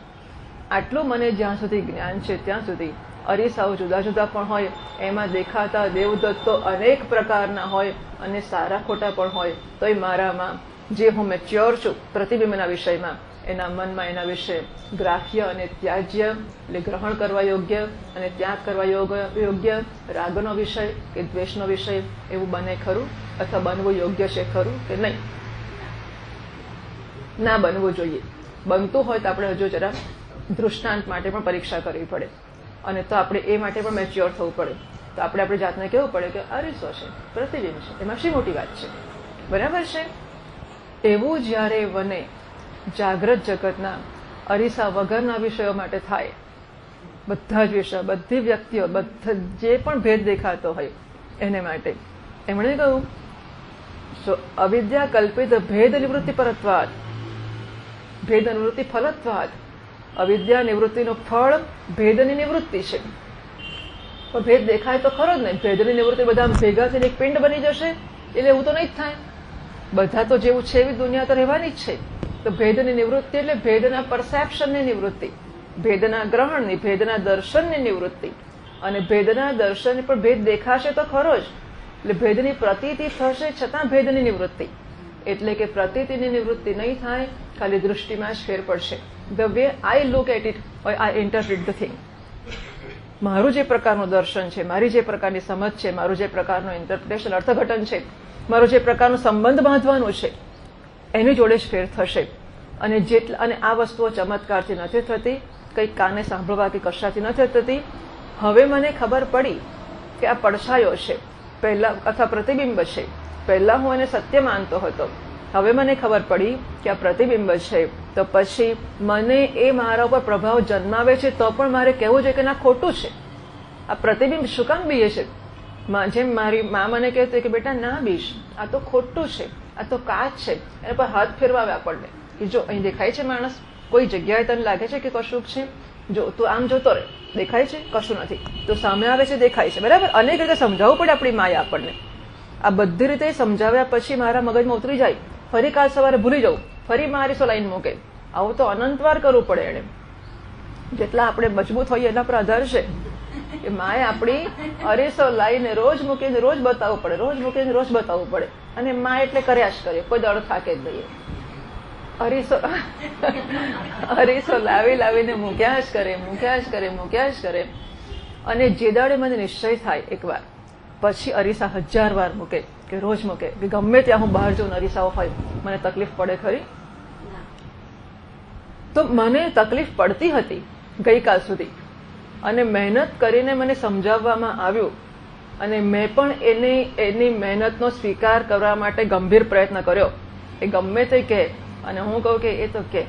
આટલું મને જ્યાં સુધી જ્ઞાન છે ત્યાં સુધી અરીસાઓ જુદા જુદા પણ હોય, એમાં દેખાતા દેવદત્તો અનેક પ્રકારના હોય અને સારા ખોટા પણ હોય. તોય મારામાં, જે હું મેચ્યોર છું, પ્રતિબિંબના વિષયમાં, એના મનમાં એના વિશે ગ્રાહ્ય અને ત્યાજ્ય, એટલે ગ્રહણ કરવા યોગ્ય અને ત્યાગ કરવા યોગ્ય, રાગનો વિષય કે દ્વેષનો વિષય, એવું બને ખરું? અથવા બનવું યોગ્ય છે ખરું કે નહીં? ના બનવું જોઈએ. બનતું હોય તો આપણે હજુ જરા દૃષ્ટાંત માટે પણ પરીક્ષા કરવી પડે. અને તો આપણે એ માટે પણ મેચ્યોર થવું પડે. તો આપણે આપણે જાતને કહેવું પડે કે અરીસો છે? પ્રતિબિંબ છે. એમાં શી મોટી વાત છે? બરાબર છે? એવું જ્યારે વને જાગ્રત જગતના અરીસા વગરના વિષયો માટે થાય, બધા જ વિષયો, બધી વ્યક્તિઓ, બધા, જે પણ ભેદ દેખાતો હોય એને માટે. એમણે કહ્યું, સો અવિદ્યા કલ્પિત ભેદ નિવૃત્તિ પરત્વાદ, ભેદ અનુવૃત્તિ ફલત્વાદ અવિદ્યા નિવૃત્તિનું ફળ, ભેદની નિવૃત્તિ છે. પણ ભેદ દેખાય તો ખરો જ નહીં. ભેદની નિવૃત્તિ બધા ભેગા થઈને એક પિંડ બની જશે. એટલે એવું તો નહીં જ થાય. બધા તો જેવું છે એવી દુનિયા તો રહેવાની જ છે. તો ભેદની નિવૃત્તિ એટલે ભેદના પરસેપ્શનની નિવૃત્તિ. ભેદના ગ્રહણની, ભેદના દર્શનની નિવૃત્તિ. અને ભેદના દર્શન પણ ભેદ દેખાશે તો ખરો જ. એટલે ભેદની પ્રતીતિ થશે છતાં ભેદની નિવૃત્તિ. એટલે કે પ્રતીતિની નિવૃત્તિ નહીં થાય ખાલી દૃષ્ટિમાં જ ફેર પડશે. The way I look at it I interpret the thing મારું જે પ્રકારનું દર્શન છે, મારી જે પ્રકારની સમજ છે, મારું જે પ્રકારનું ઇન્ટરપ્રિટેશન અર્થઘટન છે, મારો જે પ્રકારનો સંબંધ બાંધવાનો છે, એની જોડે જ ફેર થશે. અને જેટલા અને આ વસ્તુઓ ચમત્કારથી નથી થતી કંઈક કાને સાંભળવા કે કશાથી નથી થતી. હવે મને ખબર પડી કે આ પડછાયો છે, પહેલા, અથવા પ્રતિબિંબ છે. પહેલા હું એને સત્ય માનતો હતો. હવે મને ખબર પડી કે આ પ્રતિબિંબ છે. તો પછી મને એ મારા ઉપર પ્રભાવ જન્માવે છે તો પણ મારે કહેવું જોઈએ કે ના, ખોટું છે. આ પ્રતિબિંબ શું કામ બીએ છે? જેમ મારી મા મને કહેતી કે બેટા, ના બીશ. આ તો ખોટું છે. આ તો કાચ છે. એના પર હાથ ફેરવાવે આપણને. કે જો અહીં દેખાય છે માણસ, કોઈ જગ્યાએ તને લાગે છે કે કશુંક છે? જો તું આમ જોતો રહે. દેખાય છે? કશું નથી. તો સામે આવે છે, દેખાય છે. બરાબર? અનેક રીતે સમજાવવું પડે આપણી માયા આપણને. આ બધી રીતે સમજાવ્યા પછી મારા મગજમાં ઉતરી જાય. ફરી કાલ સવારે ભૂલી જવું. ફરી મારી સો લાઈન મૂકે. આવું તો અનંતવાર કરવું પડે એને જેટલા આપણે મજબૂત હોઈએ એના પર આધાર છે. કે માએ આપણી અરીસો લાઈને રોજ મૂકીને રોજ બતાવવું પડે. રોજ મૂકીને રોજ બતાવવું પડે. અને મા એટલે કર્યા જ કરે. કોઈ દળ થાકે જ નહીં. અરીસો અરીસો લાવી લાવીને મૂક્યા જ કરે, મૂક્યા જ કરે, મૂક્યા જ કરે. અને જે દાડે મને નિશ્ચય થાય એકવાર, પછી અરીસા હજાર વાર મૂકે. કે રોજ મૂકે કે ગમે ત્યાં હું બહાર જઉં નરીસાઓ હોય મને તકલીફ પડે ખરી? તો મને તકલીફ પડતી હતી ગઈકાલ સુધી. અને મહેનત કરીને મને સમજાવવામાં આવ્યું. અને મેં પણ એની એની મહેનતનો સ્વીકાર કરવા માટે ગંભીર પ્રયત્ન કર્યો. એ ગમે તે કહે અને હું કહું કે એ તો કે.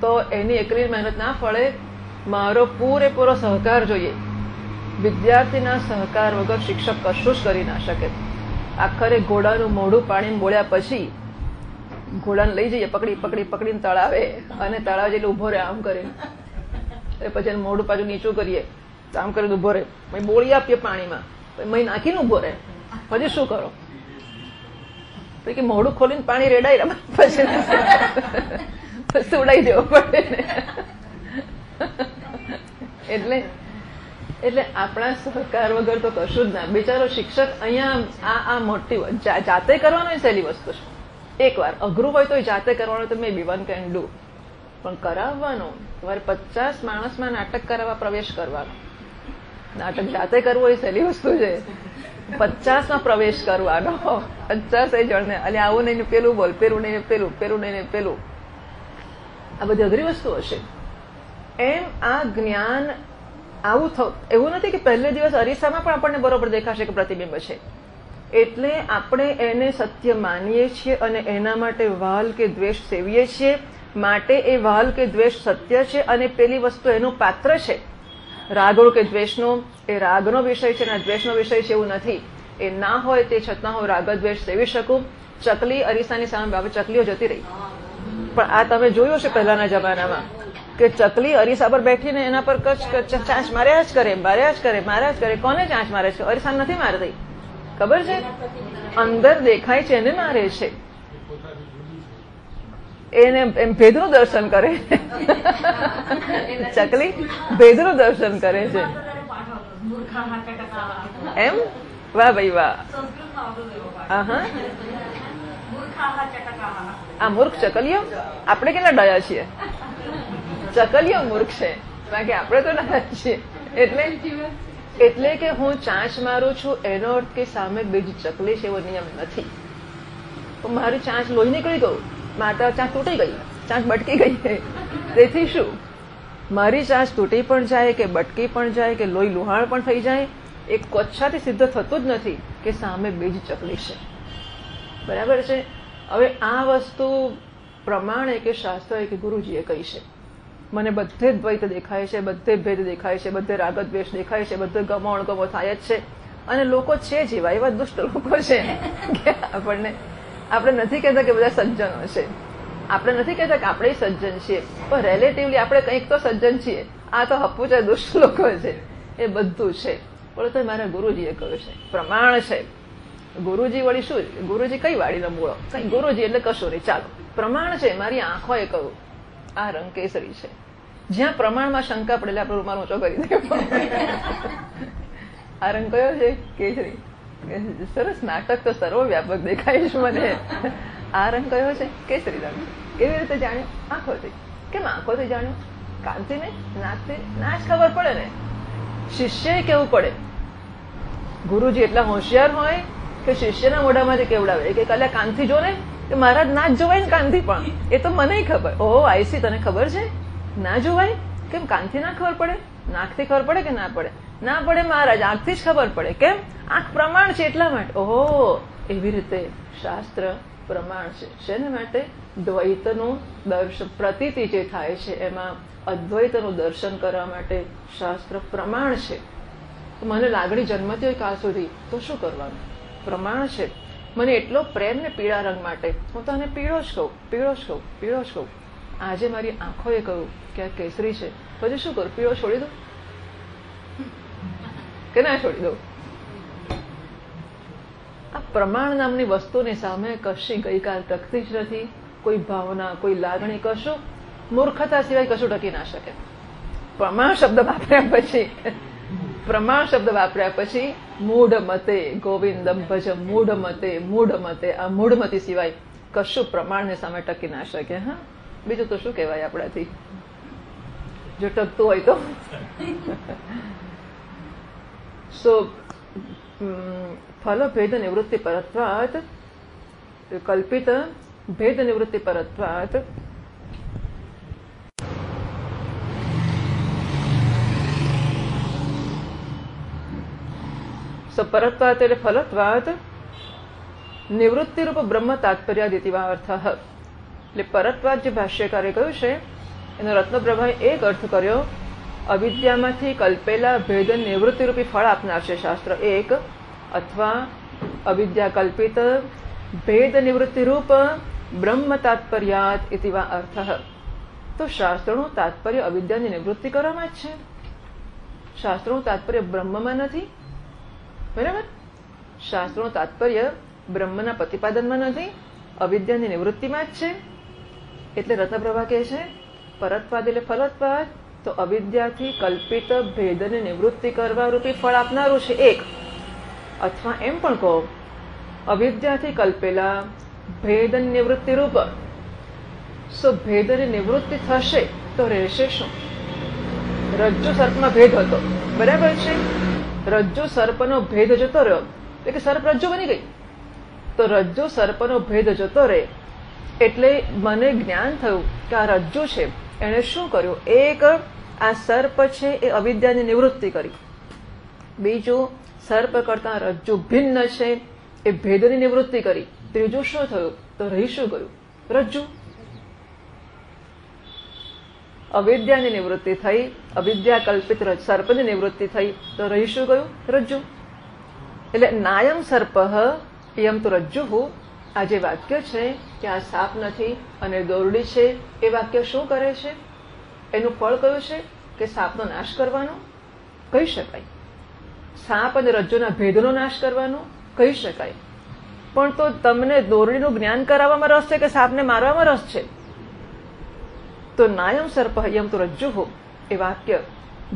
તો એની એકલી મહેનત ના ફળે મારો પૂરેપૂરો સહકાર જોઈએ. વિદ્યાર્થીના સહકાર વગર શિક્ષક કશું જ કરી ના શકે. આખરે ઘોડાનું મોઢું પાણી બોળ્યા પછી ઘોડાને લઈ જઈએ, પકડી પકડી, પકડીને તળાવે અને તળાવ જેટલું ઊભો રહે આમ કરે એ પછી મોઢું પાછું નીચું કરીએ. તો આમ કરીને ઊભો રહે. પછી બોળી આપીએ પાણીમાં. પછી મહી નાખીને ઊભો રહે. પછી શું કરો? પછી મોઢું ખોલીને પાણી રમે. પછી પછી ઉડાઈ દેવો પડે એટલે એટલે આપણા સહકાર વગર તો કશું જ ના. બિચારો શિક્ષક અહીંયા આ આ મોટી જાતે કરવાનો સહેલી વસ્તુ છે. એકવાર અઘરું હોય તો જાતે કરવાનું તો maybe one can do. પણ કરાવવાનો, તમારે પચાસ માણસમાં નાટક કરાવવા પ્રવેશ કરવાનો. નાટક જાતે કરવું એ સહેલી વસ્તુ છે. પચાસમાં પ્રવેશ કરવાનો. પચાસ એ જણને. એટલે આવું નહીં પેલું બોલ, પેલું નહીં પેલું પેલું નહીં પેલું. આ બધી અઘરી વસ્તુઓ હશે એમ આ જ્ઞાન આવું એવું નથી કે પહેલે દિવસ અરીસામાં પણ આપણને બરોબર દેખાશે કે પ્રતિબિંબ છે. એટલે આપણે એને સત્ય માનીએ છીએ અને એના માટે વાલ કે દ્વેષ સેવીએ છીએ. માટે એ વાલ કે દ્વેષ સત્ય છે અને પેલી વસ્તુ એનું પાત્ર છે. રાગો કે દ્વેષનો, એ રાગનો વિષય છે અને દ્વેષનો વિષય છે એવું નથી. એ ના હોય તે છતાં હું રાગ દ્વેષ સેવી શકું. ચકલી અરીસાની સામે બાબત ચકલીઓ જતી રહી. પણ આ તમે જોયું છે પહેલાના જમાનામાં. કે ચકલી અરીસા પર બેઠીને એના પર કચ કચ ચાંચ માર્યા જ કરે માર્યા જ કરે માર્યા જ કરે. કોને ચાંચ મારે છે? અરીસા નથી મારતી. ખબર છે? અંદર દેખાય છે, એને મારે છે. એને એમ ભેદનું દર્શન કરે ચકલી ભેદનું દર્શન કરે છે. એમ? વાહ ભાઈ વાહ. આ મૂર્ખ ચકલીઓ? આપણે કેટલા ડયા છીએ? ચકલીઓ મૂર્ખ. છે બાકી આપણે તો ના છીએ. એટલે એટલે કે હું ચાંચ મારું છું, એનો અર્થ કે સામે બીજી ચકલી છે એવો નિયમ નથી. મારી ચાંચ લોહી નીકળી ગયું. માતા ચાંચ તૂટી ગઈ. ચાંચ બટકી ગઈ તેથી શું? મારી ચાંચ તૂટી પણ જાય કે બટકી પણ જાય કે લોહી લુહાણ પણ થઈ જાય, એ કોચ્છાથી સિદ્ધ થતું જ નથી કે સામે બીજી ચકલી છે. બરાબર છે? હવે આ વસ્તુ પ્રમાણે કે શાસ્ત્રએ કે ગુરુજીએ કહી છે. મને બધે દ્વૈત દેખાય છે, બધે ભેદ દેખાય છે, બધે રાગદ્વેષ દેખાય છે, બધે ગમો અણગમો થાય જ છે. અને લોકો છે જેવા એવા દુષ્ટ લોકો છે કે આપણને, આપણે નથી કહેતા કે બધા સજ્જનો છે. આપણે નથી કહેતા કે આપણે સજ્જન છીએ. પણ રિલેટિવલી આપણે કંઈક તો સજ્જન છીએ. આ તો હપુચા દુષ્ટ લોકો છે. એ બધું છે. પણ તો મારા ગુરુજીએ કહ્યું છે. પ્રમાણ છે. ગુરુજી વળી શું? ગુરુજી કઈ વાડીનો મૂળો? ગુરુજી એટલે કશું નહીં ચાલો. પ્રમાણ છે. મારી આંખોએ કહ્યું આ રંગ કેસરી છે. જ્યાં પ્રમાણમાં શંકા પડેલી, આપણે રૂમાલ ઊંચો કરી દે આ રંગ કયો છે? કેસરી. સરસ નાટક તો સર્વવ્યાપક દેખાય છે મને. આ રંગ કયો છે? કેસરી રંગ. કેવી રીતે જાણ્યું? આંખોથી કેમ આંખોથી જાણ્યું? કાંતિને નાકથી? ના, જ ખબર પડે ને. શિષ્યએ કેવું પડે? ગુરુજી એટલા હોશિયાર હોય કે શિષ્યના મોઢામાંથી કેવડાવે. કે કલા કાનથી જો ને કે મહારાજ ના જ જોવાય ને કાનથી પણ. એ તો મને ખબર. ઓહો, આઈસી, તને ખબર છે? ના જોવાય? કેમ કાનથી ના ખબર પડે? નાકથી ખબર પડે કે ના પડે? ના પડે મહારાજ, આંખથી જ ખબર પડે. કેમ? આંખ પ્રમાણ છે એટલા માટે. ઓહો, એવી રીતે શાસ્ત્ર પ્રમાણ છે. શેને માટે? દ્વૈતનું દર્શન, પ્રતીતિ જે થાય છે, એમાં અદ્વૈતનું દર્શન કરવા માટે શાસ્ત્ર પ્રમાણ છે. મને લાગણી જન્મતી હોય કાલ સુધી, તો શું કરવાનું? પ્રમાણ છે. મને એટલો પ્રેમ ને પીળા રંગ માટે. હું તને પીળો જ કહું, પીળો જ કહું, પીળો જ કહું. આજે મારી આંખોએ કહ્યું કે આ કેસરી છે. પછી શું કરું? પીળો છોડી દઉં? કે ના છોડી દઉં? આ પ્રમાણ નામની વસ્તુની સામે કશી ગઈકાલ ટકતી જ નથી. કોઈ ભાવના, કોઈ લાગણી, કશું મૂર્ખતા સિવાય કશું ટકી ના શકે. પ્રમાણ શબ્દ વાપર્યા પછી, પ્રમાણ શબ્દ વાપર્યા પછી મૂઢ મતે ગોવિંદમ ભજ, મૂઢ મતે મૂઢ મતે, આ મૂઢમતી સિવાય કશું પ્રમાણની સામે ટકી ના શકે, હા? બીજું તો શું કહેવાય આપણાથી? જો ટકતું હોય તો. સો ફલ, ભેદ, નિવૃત્તિ, પરત્વાત, કલ્પિત, ભેદ, નિવૃત્તિ, પરત્વાત. સો પરત્વાત એટલે ફલત્વાત. નિવૃત્તિરૂપ બ્રહ્મ તાત્પર્યાદિતિવા અર્થ. એટલે પરતવાદ જે ભાષ્યકારે કહ્યું છે, એનો રત્નપ્રભાએ એક અર્થ કર્યો, અવિદ્યામાંથી કલ્પેલા ભેદ નિવૃત્તિરૂપી ફળ આપનાર છે. શાસ્ત્ર એક. અથવા અવિદ્યા કલ્પિત ભેદ નિવૃત્તિરૂપ બ્રહ્મ તાત્પર્યાત ઇતિવા અર્થ. તો શાસ્ત્રનું તાત્પર્ય અવિદ્યાની નિવૃત્તિ કરવામાં જ છે. શાસ્ત્રનું તાત્પર્ય બ્રહ્મમાં નથી. બરાબર? શાસ્ત્રનું તાત્પર્ય બ્રહ્મના પ્રતિપાદનમાં નથી. અવિદ્યાની નિવૃત્તિમાં જ છે. એટલે રત્નપ્રભા કહે છે, પરત્વાદ એટલે ફલત્વાદ, તો અવિદ્યાથી કલ્પિત ભેદની નિવૃત્તિ કરવા રૂપી ફળ આપનારું છે એક. અથવા એમ પણ કહો, અવિદ્યાથી કલ્પેલા ભેદ નિવૃત્તિ રૂપ. સો ભેદની નિવૃત્તિ થશે તો રહેશે શું? રજ્જુ સર્પમાં ભેદ હતો. બરાબર છે? રજ્જુ સર્પનો ભેદ જતો રહ્યો. એટલે કે સર્પ રજ્જુ બની ગઈ. તો રજ્જુ સર્પનો ભેદ જતો રહે. એટલે મને જ્ઞાન થયું કે આ રજ્જુ છે. એણે શું કર્યું? એક આ સર્પ છે, એ અવિદ્યાની નિવૃત્તિ કરી. બીજું, સર્પ કરતા રજ્જુ ભિન્ન છે, એ ભેદની નિવૃત્તિ કરી. ત્રીજું શું થયું? તો રહી શું કર્યું રજ્જુ. અવિદ્યાની નિવૃત્તિ થઈ અવિદ્યા કલ્પિત સર્પની નિવૃત્તિ થઈ, તો રહી શું ગયું? રજ્જુ. એટલે નાયમ સર્પ યમ તો રજ્જુ આ જે વાક્ય છે કે આ સાપ નથી અને દોરડી છે, એ વાક્ય શું કરે છે? એનું ફળ કયું છે કે સાપનો નાશ કરવાનો? કહી શકાય. સાપ અને રજ્જુના ભેદનો નાશ કરવાનો? કહી શકાય. પણ તો તમને દોરડીનું જ્ઞાન કરાવવામાં રસ છે કે સાપને મારવામાં રસ છે? તો નાયમ સર્પ તો રજ્જુ હો એ વાક્ય.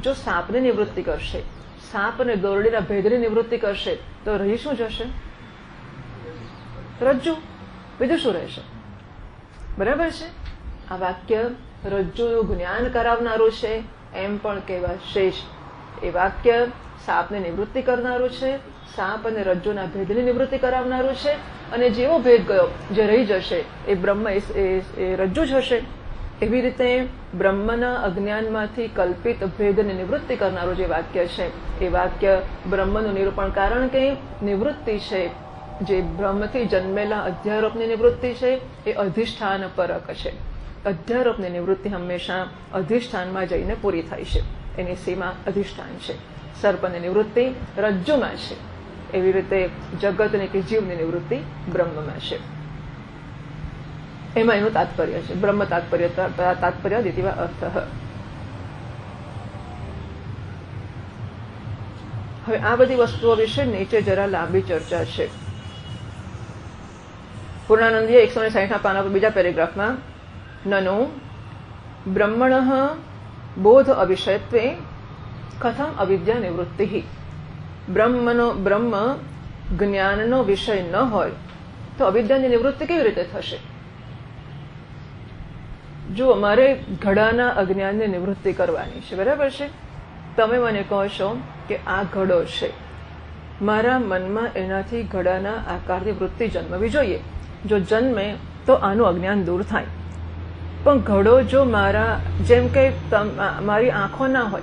જો સાપની નિવૃત્તિ કરશે, સાપ અને દોરડીના ભેદની નિવૃત્તિ કરશે, તો રહી શું જશે? રજ્જુ. બીજું શું રહેશે? બરાબર છે? આ વાક્ય રજ્જુનું જ્ઞાન કરાવનારું છે, એમ પણ કહેવાશે એ વાક્ય સાપને નિવૃત્તિ કરનારું છે, સાપ અને રજ્જુના ભેદની નિવૃત્તિ કરાવનારું છે, અને જેવો ભેદ ગયો જે રહી જશે, એ બ્રહ્મ એ રજ્જુ જ હશે. એવી રીતે બ્રહ્મના અજ્ઞાનમાંથી કલ્પિત ભેદની નિવૃત્તિ કરનારું જે વાક્ય છે, એ વાક્ય બ્રહ્મનું નિરૂપણ કારણ કે નિવૃત્તિ છે. જે બ્રહ્મથી જન્મેલા અધ્યારોપની નિવૃત્તિ છે, એ અધિષ્ઠાન પરક છે. અધ્યારોપની નિવૃત્તિ હંમેશા અધિષ્ઠાનમાં જઈને પૂરી થાય છે. એની સીમા અધિષ્ઠાન છે. સર્પની નિવૃત્તિ રજ્જુમાં છે. એવી રીતે જગતની કે જીવની નિવૃત્તિ બ્રહ્મમાં છે. એમાં એનું તાત્પર્ય છે. બ્રહ્મ તાત્પર્ય તાત્પર્ય દિતિવા અર્થ. હવે આ બધી વસ્તુઓ વિશે નીચે જરા લાંબી ચર્ચા છે. પૂર્ણાનંદીય એકસો ને સાહીઠના પાના બીજા પેરેગ્રાફમાં નનો બ્રહ્મણ બોધ અવિષયત્વે કથમ અવિદ્યા નિવૃત્તિ બ્રહ્મનો બ્રહ્મ જ્ઞાનનો વિષય ન હોય તો અવિદ્યાની નિવૃત્તિ કેવી રીતે થશે જુઓ મારે ઘડાના અજ્ઞાનની નિવૃત્તિ કરવાની છે બરાબર છે તમે મને કહો છો કે આ ઘડો છે મારા મનમાં એનાથી ઘડાના આકારની વૃત્તિ જન્મવી જોઈએ જો જન્મે તો આનું અજ્ઞાન દૂર થાય. પણ ઘડો જો મારા, જેમ કે મારી આંખો ના હોય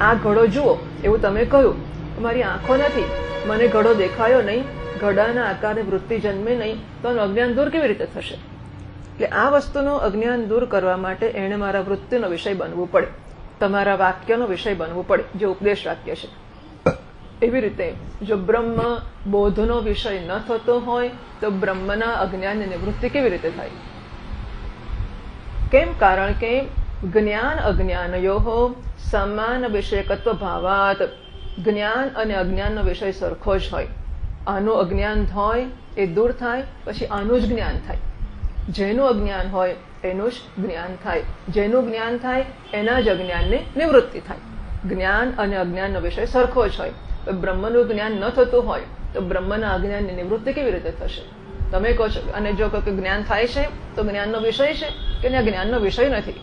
આ ઘડો જુઓ, એવું તમે કહ્યું. મારી આંખો નથી, મને ઘડો દેખાયો નહીં, ઘડાના આકારે વૃત્તિ જન્મે નહીં, તો આનું અજ્ઞાન દૂર કેવી રીતે થશે? એટલે આ વસ્તુનું અજ્ઞાન દૂર કરવા માટે એણે મારા વૃત્તિનો વિષય બનવું પડે. તમારા વાક્યનો વિષય બનવું પડે, જે ઉપદેશ વાક્ય છે. એવી રીતે જો બ્રહ્મ બોધનો વિષય ન થતો હોય, તો બ્રહ્મના અજ્ઞાનની નિવૃત્તિ કેવી રીતે થાય? કેમ? કારણ કે જ્ઞાન અજ્ઞાનયો સમાન વિષયકત્વ ભાવાત જ્ઞાન અને અજ્ઞાનનો વિષય સરખો જ હોય. આનું અજ્ઞાન હોય એ દૂર થાય, પછી આનું જ જ્ઞાન થાય. જેનું અજ્ઞાન હોય, એનું જ જ્ઞાન થાય. જેનું જ્ઞાન થાય, એના જ અજ્ઞાનની નિવૃત્તિ થાય. જ્ઞાન અને અજ્ઞાનનો વિષય સરખો જ હોય. બ્રહ્મનું જ્ઞાન ન થતું હોય, તો બ્રહ્મના અજ્ઞાનની નિવૃત્તિ કેવી રીતે થશે? તમે કહો છો અને જો કહો કે જ્ઞાન થાય છે, તો જ્ઞાનનો વિષય છે કે ના જ્ઞાનનો વિષય નથી.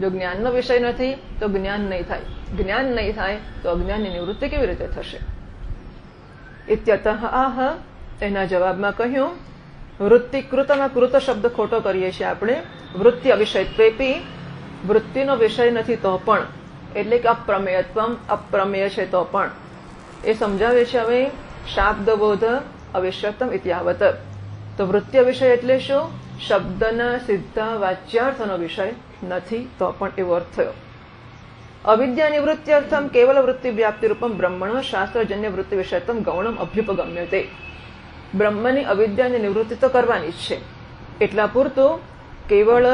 જો જ્ઞાનનો વિષય નથી, તો જ્ઞાન નહીં થાય. જ્ઞાન નહીં થાય, તો અજ્ઞાનની નિવૃત્તિ કેવી રીતે થશે? ઇત્યતઃ આહ, એના જવાબમાં કહ્યું વૃત્તિ કૃતમાં કૃત શબ્દ ખોટો કરીએ છીએ આપણે. વૃત્તિ અવિષયત્વેપી વૃત્તિનો વિષય નથી તો પણ. એટલે કે અપ્રમેયત્વ અપ્રમેય છે તો પણ. એ સમજાવે છે હવે શાબ્દબોધ અવિશ્યતમ ઇતિહાવત તો વૃત્તિ વિષય એટલે શું? શબ્દના સીધા વાચ્યાર્થનો વિષય નથી, તો પણ એવો અર્થ થયો. અવિદ્યા નિવૃત્ત્યર્થમ કેવલ વૃત્તિ વ્યાપ્તિ રૂપમ બ્રહ્મણ, શાસ્ત્રજન્ય વૃત્તિ વિષયતમ ગૌણમ અભ્યુપગમ્ય તે. બ્રહ્મની અવિદ્યાની નિવૃત્તિ તો કરવાની જ છે. એટલા પૂરતું કેવળ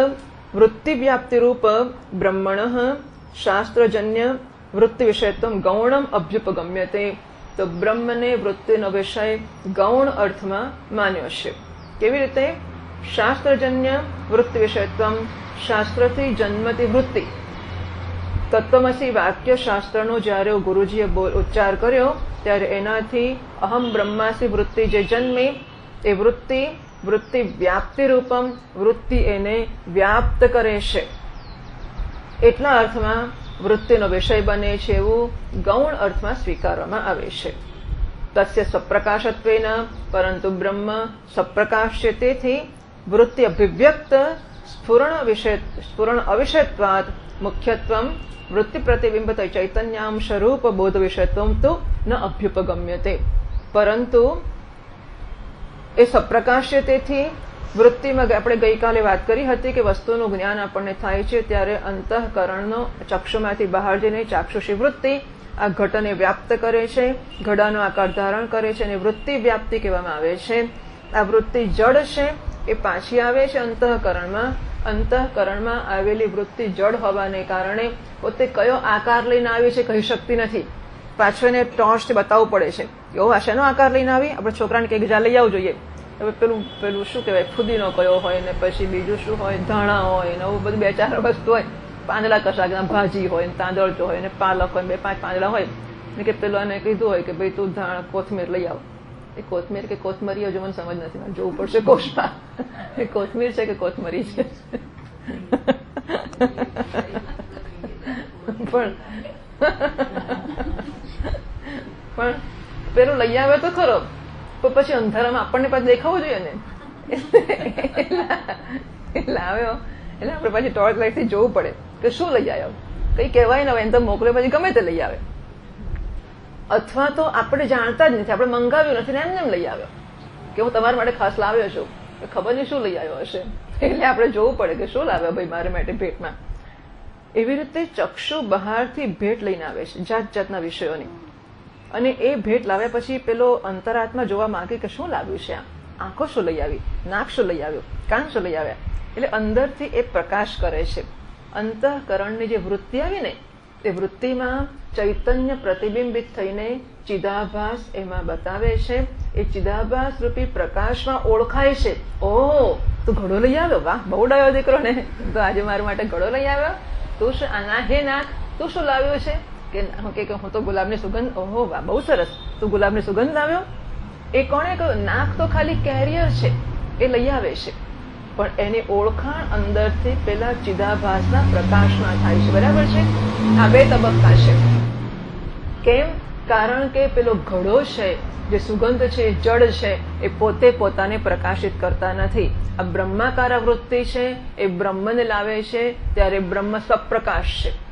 વૃત્તિ વ્યાપ્તિ રૂપ બ્રહ્મણ, શાસ્ત્રજન્ય વૃત્તિ વિષયત્વ ગૌણમ અભ્યુપગમ્ય તે બ્રહ્મને વૃત્તિનો વિષય ગૌણ અર્થમાં માન્યો છે કેવી રીતે? શાસ્ત્રજન્ય વૃત્તિ વિષયત્વ શાસ્ત્રથી જન્મતી વૃત્તિ. તત્વમસી વાક્ય શાસ્ત્રનો જ્યારે ગુરુજીએ ઉચ્ચાર કર્યો, ત્યારે એનાથી અહમ બ્રહ્માસી વૃત્તિ જે જન્મી, એ વૃત્તિ વૃત્તિ વ્યાપ્તિ રૂપમ, વૃત્તિ એને વ્યાપ્ત કરે છે. એટલા અર્થમાં વૃત્તિનો વિષય બને છે એવું ગૌણ અર્થમાં સ્વીકારવામાં આવે છે. તસ્ય સપ્રકાશત્વેન પરંતુ બ્રહ્મ સ્વપ્રકાશ છે તેથી વૃત્તિ અભિવ્યક્ત સ્ફુરણ વિષય, સ્ફુરણ અવિષયત્વાદ મુખ્યત્વમ વૃત્તિ પ્રતિબિંબ ચૈતન્યામ સ્વરૂપ બોધ વિષયત્વમ તો ન અભ્યુપગમ્યતે. પરંતુ એ સ્વપ્રકાશ છે તેથી વૃત્તિમાં આપણે ગઈકાલે વાત કરી હતી કે વસ્તુનું જ્ઞાન આપણને થાય છે ત્યારે અંતઃકરણનો ચક્ષુમાંથી બહાર જઈને ચાક્ષુષી વૃત્તિ આ ઘટને વ્યાપ્ત કરે છે, ઘડાનો આકાર ધારણ કરે છે અને વૃત્તિ વ્યાપ્તિ કહેવામાં આવે છે. આ વૃત્તિ જડ છે, એ પાછી આવે છે અંતઃકરણમાં. અંતઃકરણમાં આવેલી વૃત્તિ જડ હોવાને કારણે પોતે કયો આકાર લઈને આવી છે કહી શકતી નથી. પાછો એને ટોર્ચથી બતાવવું પડે છે. એવો આ શેનો આકાર લઈને આવી? આપણે છોકરાને કંઈક જા, લઈ આવવું જોઈએ. હવે પેલું પેલું શું કહેવાય, ફુદીનો કયો હોય ને પછી બીજું શું હોય, ધાણા હોય ને એવું બધું બે ચાર વસ્તુ હોય. પાંદડા કશાકના ભાજી હોય ને તાંદળચો હોય ને પાલક હોય બે પાંચ પાંદડા હોય ને કે પેલું એને કીધું હોય કે ભાઈ તું ધાણ, કોથમીર લઈ આવ. એ કોથમીર કે કોથમરી હજુ મને સમજ નથી, મને જોવું પડશે કોષમાં. એ કોથમીર છે કે કોથમરી છે? પણ પણ, પેલું લઈ આવે તો ખરો. પણ પછી અંધારામાં આપણને પાછું દેખાવું જોઈએ ને? એટલે આવ્યો. એટલે આપણે પાછી ટોર્ચ લાઈટથી જોવું પડે કે શું લઈ આવ્યો. કઈ કહેવાય ને એને તો મોકલે પછી ગમે તે લઈ આવે. અથવા તો આપણે જાણતા જ નથી, આપણે મંગાવ્યું નથી ને એમને એમ લઈ આવ્યો. કે હું તમારા માટે ખાસ લાવ્યો છું. ખબર નહીં શું લઈ આવ્યો હશે. એટલે આપણે જોવું પડે કે શું લાવ્યો ભાઈ મારા માટે ભેટમાં. એવી રીતે ચક્ષુ બહારથી ભેટ લઈને આવે છે જાત જાતના વિષયોની. અને એ ભેટ લાવ્યા પછી પેલો અંતરાત્મા જોવા માંગે કે શું લાવ્યું છે આંખો શું લઈ આવી? નાક શું લઈ આવ્યો? કાન શું લઈ આવ્યા? એટલે અંદરથી એ પ્રકાશ કરે છે. અંતઃકરણની જે વૃત્તિ આવી ને, એ વૃત્તિમાં ચૈતન્ય પ્રતિબિંબિત થઈને ચિદાભાસ એમાં બતાવે છે. એ ચિદાભાસ રૂપી પ્રકાશમાં ઓળખાય છે. ઓહ તું ઘડો લઈ આવ્યો? વાહ, બહુ ડાયો દીકરો ને તો આજે મારા માટે ઘડો લઈ આવ્યો? તું શું આ હે નાક? તું શું લાવ્યો છે? કે હું તો ગુલાબની સુગંધ, ઓહો, વાહ, બહુ સરસ. તું ગુલાબની સુગંધ લાવ્યો. એ કોણે કહ્યું, નાક તો ખાલી કેરિયર છે, એ લઈ આવે છે. પણ એની ઓળખાણ અંદરથી પેલા ચિદાભાસના પ્રકાશમાં થાય છે. બરાબર છે? આ બે તબક્કા છે. કેમ? કારણ કે પેલો ઘડો છે, જે સુગંધ છે, જળ છે, એ પોતે પોતાને પ્રકાશિત કરતા નથી. આ બ્રહ્માકાર વૃત્તિ છે, એ બ્રહ્મને લાવે છે, ત્યારે બ્રહ્મ સપ્રકાશ છે.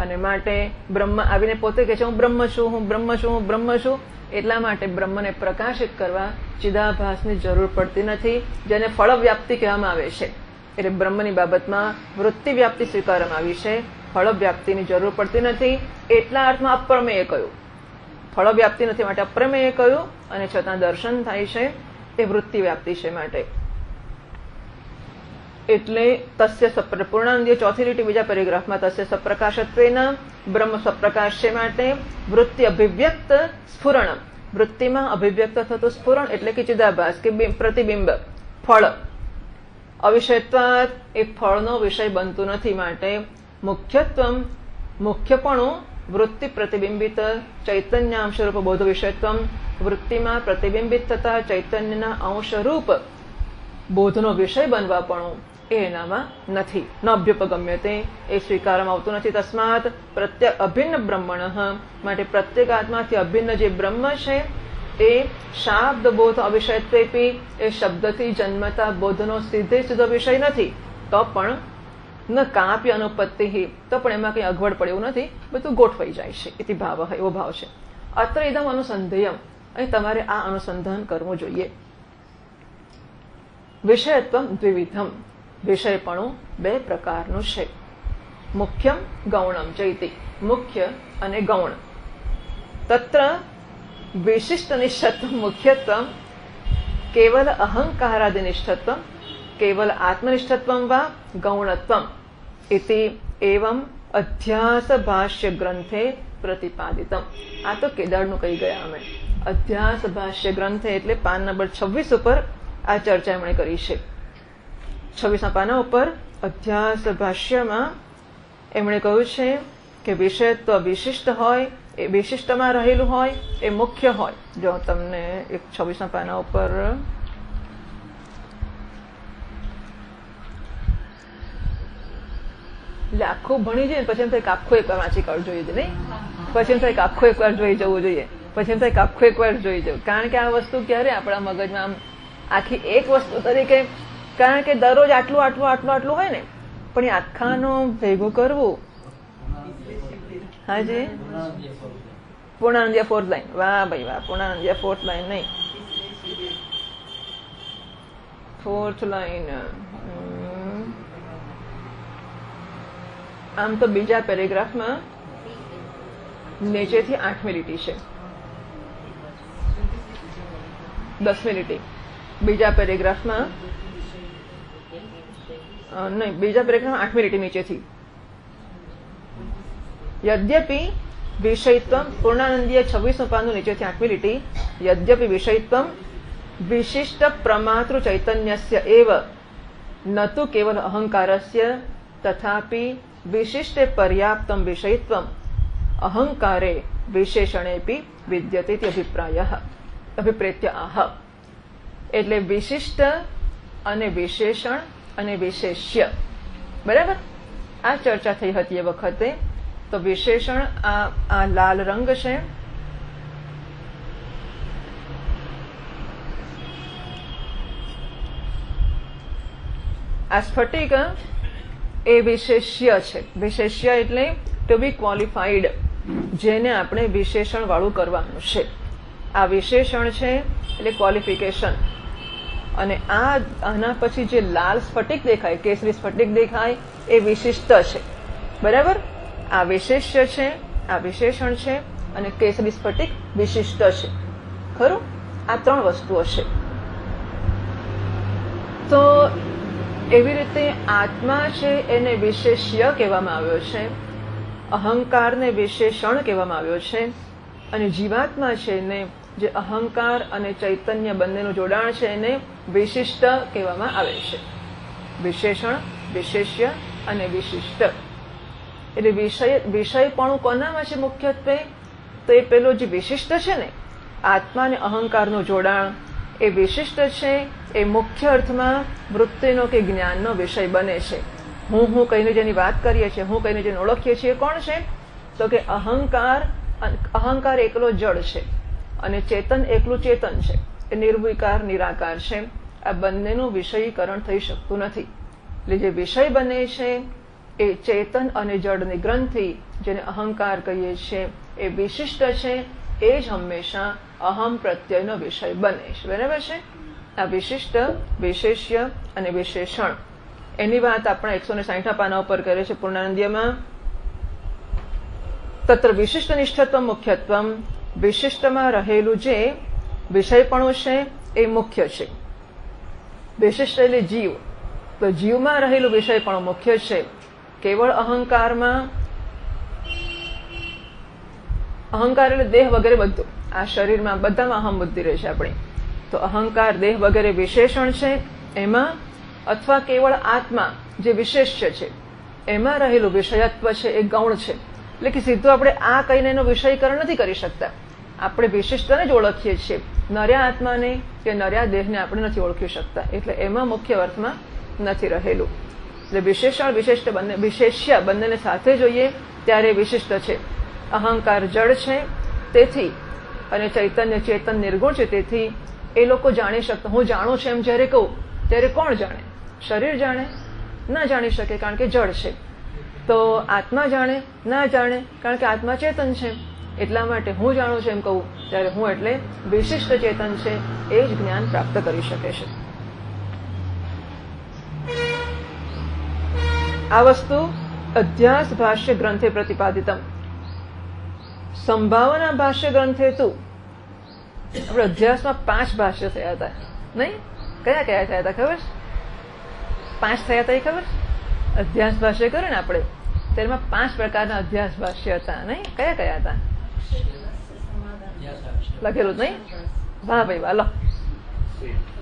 અને માટે બ્રહ્મ આવીને પોતે કહે છે, હું બ્રહ્મ છું, હું બ્રહ્મ છું, હું બ્રહ્મ છું. એટલા માટે બ્રહ્મને પ્રકાશિત કરવા ચિદાભાસની જરૂર પડતી નથી, જેને ફળ વ્યાપ્તિ કહેવામાં આવે છે. એટલે બ્રહ્મની બાબતમાં વૃત્તિ વ્યાપ્તિ સ્વીકારવામાં આવી છે. ફળ વ્યાપ્તિની જરૂર પડતી નથી. એટલા અર્થમાં અપ્રમેય કહ્યું ફળ વ્યાપ્તિ નથી માટે અપ્રમેય કહ્યું અને છતાં દર્શન થાય છે. એ વૃત્તિ વ્યાપ્તિ છે માટે. એટલે તસ્ય સપ્ર પૂર્ણાંગીય ચોથી લીટી બીજા પેરેગ્રાફમાં તસ્ય સપ્રકાશત્વેના, બ્રહ્મ સપ્રકાશ છે માટે વૃત્તિ અભિવ્યક્ત સ્ફુરણ વૃત્તિમાં અભિવ્યક્ત થતું સ્ફુરણ એટલે કે ચિદાભાસ, કે પ્રતિબિંબ, ફળ. અવિષયત્વાત એ ફળનો વિષય બનતું નથી માટે મુખ્યત્વ મુખ્યપણું વૃત્તિ પ્રતિબિંબિત ચૈતન્યાંશરૂપ બોધ વિષયત્વ વૃત્તિમાં પ્રતિબિંબિત થતા ચૈતન્યના અંશરૂપ બોધનો વિષય બનવાપણું એ એનામાં નથી. ન અભ્યુપગમ્ય તે એ સ્વીકારવામાં આવતું નથી. તસ્માત પ્રત્યેક અભિન્ન બ્રહ્મણ માટે પ્રત્યેક આત્માથી અભિન્ન જે બ્રહ્મ છે, એ શાબ્દ બોધ અવિષયત્વેપી, એ શબ્દથી જન્મતા બોધનો સીધે સીધો વિષય નથી. તો પણ ન કાપ્ય અનુપત્તિ, તો પણ એમાં કંઈ અગવડ પડે એવું નથી. બધું ગોઠવાઈ જાય છે. એ ભાવ, એવો ભાવ છે. અત્ર ઇદમ અનુસંધેયમ. અહીં તમારે આ અનુસંધાન કરવું જોઈએ. વિષયત્વ દ્વિવિધમ. વિષયપણું બે પ્રકારનું છે. મુખ્યમ ગૌણમ ચૈતી મુખ્ય અને ગૌણ. તત્ર વિશિષ્ટ નિષ્ઠત્વ મુખ્યત્વ કેવલ અહંકારાદિનિષ્ઠત્વ કેવલ આત્મનિષ્ઠત્વ વા ગૌણત્વ ઇતિ એવમ અધ્યાસ ભાષ્ય ગ્રંથે પ્રતિપાદિતમ આ તો કેદારનું કહી ગયા અમે. અધ્યાસ ભાષ્ય ગ્રંથે એટલે પાન નંબર છવ્વીસ ઉપર આ ચર્ચા એમણે કરી છે. છવ્વીસના પાના ઉપર અભ્યાસ ભાષ્યમાં એમણે કહ્યું છે કે વિષયત્વ વિશિષ્ટ હોય, એ વિશિષ્ટમાં રહેલું હોય, એ મુખ્ય હોય. જો તમને એક છવ્વીસના પાના ઉપર આખું ભણી જઈએ પછી એમ થાય કે આખું એકવાર વાંચી કાઢ જોઈએ નહીં. પછી એમ થાય કે આખું એકવાર જોઈ જવું જોઈએ. પછી એમ થાય કે આખું એકવાર જોઈ જવું. કારણ કે આ વસ્તુ ક્યારે આપણા મગજમાં આમ આખી એક વસ્તુ તરીકે કારણ કે દરરોજ આટલું આટલું આટલું આટલું હોય ને, પણ એ આખાનો ભેગું કરવું. હાજી પૂર્ણાનંદિયા ફોર્થ લાઈન વાહ ભાઈ વાહ પૂર્ણાનંદિયા ફોર્થ લાઈન નહીં. ફોર્થ લાઈન આમ તો બીજા પેરેગ્રાફમાં નીચેથી આઠમી લીટી છે. દસમી લીટી. બીજા પેરેગ્રાફમાં નહીં, બીજા પેરેગ્રાફમાં આઠમી લીટી નીચેથી. યદ્યપિ વિષયત્વ પૂર્ણાનંદીય છવ્વીસમું પાનું નીચેથી આઠમી લીટી. યદ્યપિ વિષયત્વ વિશિષ્ટ પ્રમાતૃ ચૈતન્યસ્ય એવ ન તો કેવલ અહંકારસ્ય તથાપિ વિશિષ્ટે પર્યાપ્તમ વિષયત્વ અહંકારે વિશેષણેપી વિદ્યતે અભિપ્રાય અભિપ્રેત્ય આહ. એટલે વિશિષ્ટ અને વિશેષણ અને વિશેષ્ય. બરાબર? આ ચર્ચા થઈ હતી એ વખતે. તો વિશેષણ આ લાલ રંગ છે. આ સ્ફટિક એ વિશેષ્ય છે. વિશેષ્ય એટલે ટુ બી ક્વોલિફાઈડ જેને આપણે વિશેષણ વાળું કરવાનું છે. આ વિશેષણ છે એટલે ક્વોલિફિકેશન અને આ આના પછી જે લાલ સ્ફટિક દેખાય, કેસરી સ્ફટિક દેખાય, એ વિશિષ્ટ છે. બરાબર? આ વિશેષ્ય છે, આ વિશેષણ છે અને કેસરી સ્ફટિક વિશિષ્ટ છે. ખરું? આ ત્રણ વસ્તુઓ છે. તો એવી રીતે આત્મા છે એને વિશેષ્ય કહેવામાં આવ્યો છે, અહંકારને વિશેષણ કહેવામાં આવ્યો છે અને જીવાત્મા છે એને જે અહંકાર અને ચૈતન્ય બંનેનું જોડાણ છે એને વિશિષ્ટ કહેવામાં આવે છે. વિશેષણ, વિશેષ્ય અને વિશિષ્ટ. એટલે વિષય, વિષયપણું કોનામાં છે મુખ્યત્વે? તો એ પેલો જે વિશિષ્ટ છે ને, આત્મા અને અહંકારનું જોડાણ, એ વિશિષ્ટ છે, એ મુખ્ય અર્થમાં વૃત્તિનો કે જ્ઞાનનો વિષય બને છે. હું હું કહીને જેની વાત કરીએ છીએ, હું કહીને જેને ઓળખીએ છીએ કોણ છે? તો કે અહંકાર અહંકાર એકલો જળ છે. અને ચેતન એકલું ચેતન છે. એ નિર્વિકાર, નિરાકાર છે. આ બંનેનું વિષયીકરણ થઈ શકતું નથી. એટલે જે વિષય બને છે, એ ચેતન અને જળની ગ્રંથિ, જેને અહંકાર કહીએ છીએ, એ વિશિષ્ટ છે. એ જ હંમેશા અહમ પ્રત્યયનો વિષય બને છે. બરાબર છે? આ વિશિષ્ટ, વિશેષ્ય અને વિશેષણ. એની વાત આપણે એકસો ને સાઠ પાના ઉપર કરે છે પૂર્ણાનંદીયમાં તત્ર વિશિષ્ટ નિષ્ઠત્વ મુખ્યત્વ વિશિષ્ટમાં રહેલું જે વિષયપણું છે એ મુખ્ય છે. વિશિષ્ટ એટલે જીવ. તો જીવમાં રહેલું વિષયપણું મુખ્ય છે. કેવળ અહંકારમાં અહંકાર એટલે દેહ વગેરે બધું. આ શરીરમાં બધામાં અહમ બુદ્ધિ રહે છે આપણી. તો અહંકાર, દેહ વગેરે વિશેષણ છે. એમાં અથવા કેવળ આત્મા જે વિશેષ્ય છે, એમાં રહેલું વિષયત્વ છે એ ગૌણ છે. એટલે કે સીધું આપણે આ કહીને એનો વિષયકરણ નથી કરી શકતા. આપણે વિશિષ્ટને જ ઓળખીએ છીએ. નર્યા આત્માને કે નર્યા દેહને આપણે નથી ઓળખી શકતા. એટલે એમાં મુખ્ય અર્થમાં નથી રહેલું. એટલે વિશેષણ વિશિષ્ટ બંને, વિશેષ્ય બંનેને સાથે જોઈએ ત્યારે વિશિષ્ટ છે. અહંકાર જળ છે, તેથી, અને ચૈતન્ય ચેતન નિર્ગુણ છે, તેથી એ લોકો જાણી શકતા હું જાણું છું એમ જ્યારે કહું, ત્યારે કોણ જાણે? શરીર જાણે? ના જાણી શકે કારણ કે જળ છે. તો આત્મા જાણે? ના જાણે? કારણ કે આત્મા ચેતન છે. એટલા માટે હું જાણું છું એમ કહું, ત્યારે હું એટલે વિશિષ્ટ ચેતન છે એ જ જ્ઞાન પ્રાપ્ત કરી શકે છે. આ વસ્તુ અધ્યાસ ભાષ્ય ગ્રંથે પ્રતિપાદિતમ. સંભાવના ભાષ્ય ગ્રંથે તું આપણે અધ્યાસમાં પાંચ ભાષ્ય થયા હતા. નહીં? કયા કયા થયા હતા ખબર? પાંચ થયા હતા એ ખબર? અધ્યાસ ભાષ્ય કર્યું ને આપણે? તેમાં પાંચ પ્રકારના અધ્યાસ ભાષ્ય હતા. નહીં? કયા કયા હતા? લખેલું જ નહીં? વાહ ભાઈ વાહ લો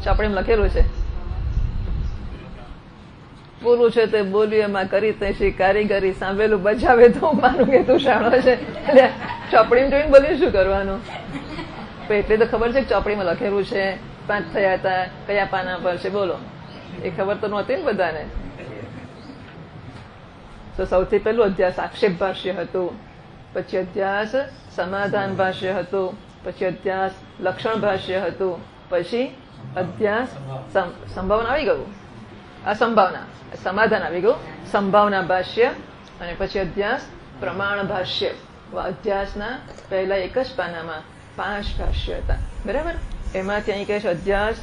ચોપડીમાં લખેલું છે. પૂરું છે તે બોલ્યું, એમાં કરી તે શી કારીગરી સાંભળેલું, બજાવે તો મારું કે તું શાણો છે. એટલે ચોપડીમાં જોઈને બોલ્યું શું કરવાનું? એટલે તો ખબર છે કે ચોપડીમાં લખેલું છે, પાંચ થયા હતા, કયા પાના પર છે, બોલો. એ ખબર તો નહોતી ને બધાને. તો સૌથી પહેલું અધ્યાસ આક્ષેપ ભાષ્ય હતું. પછી અધ્યાસ સમાધાન ભાષ્ય હતું પછી અધ્યાસ લક્ષણ ભાષ્ય હતું પછી અધ્યાસ સંભાવના આવી ગયું આ સંભાવના સમાધાન આવી ગયું સંભાવના ભાષ્ય અને પછી અધ્યાસ પ્રમાણ ભાષ્ય અધ્યાસના પહેલા એક જ પાનામાં પાંચ ભાષ્ય હતા બરાબર એમાંથી અહીં કહે છે અધ્યાસ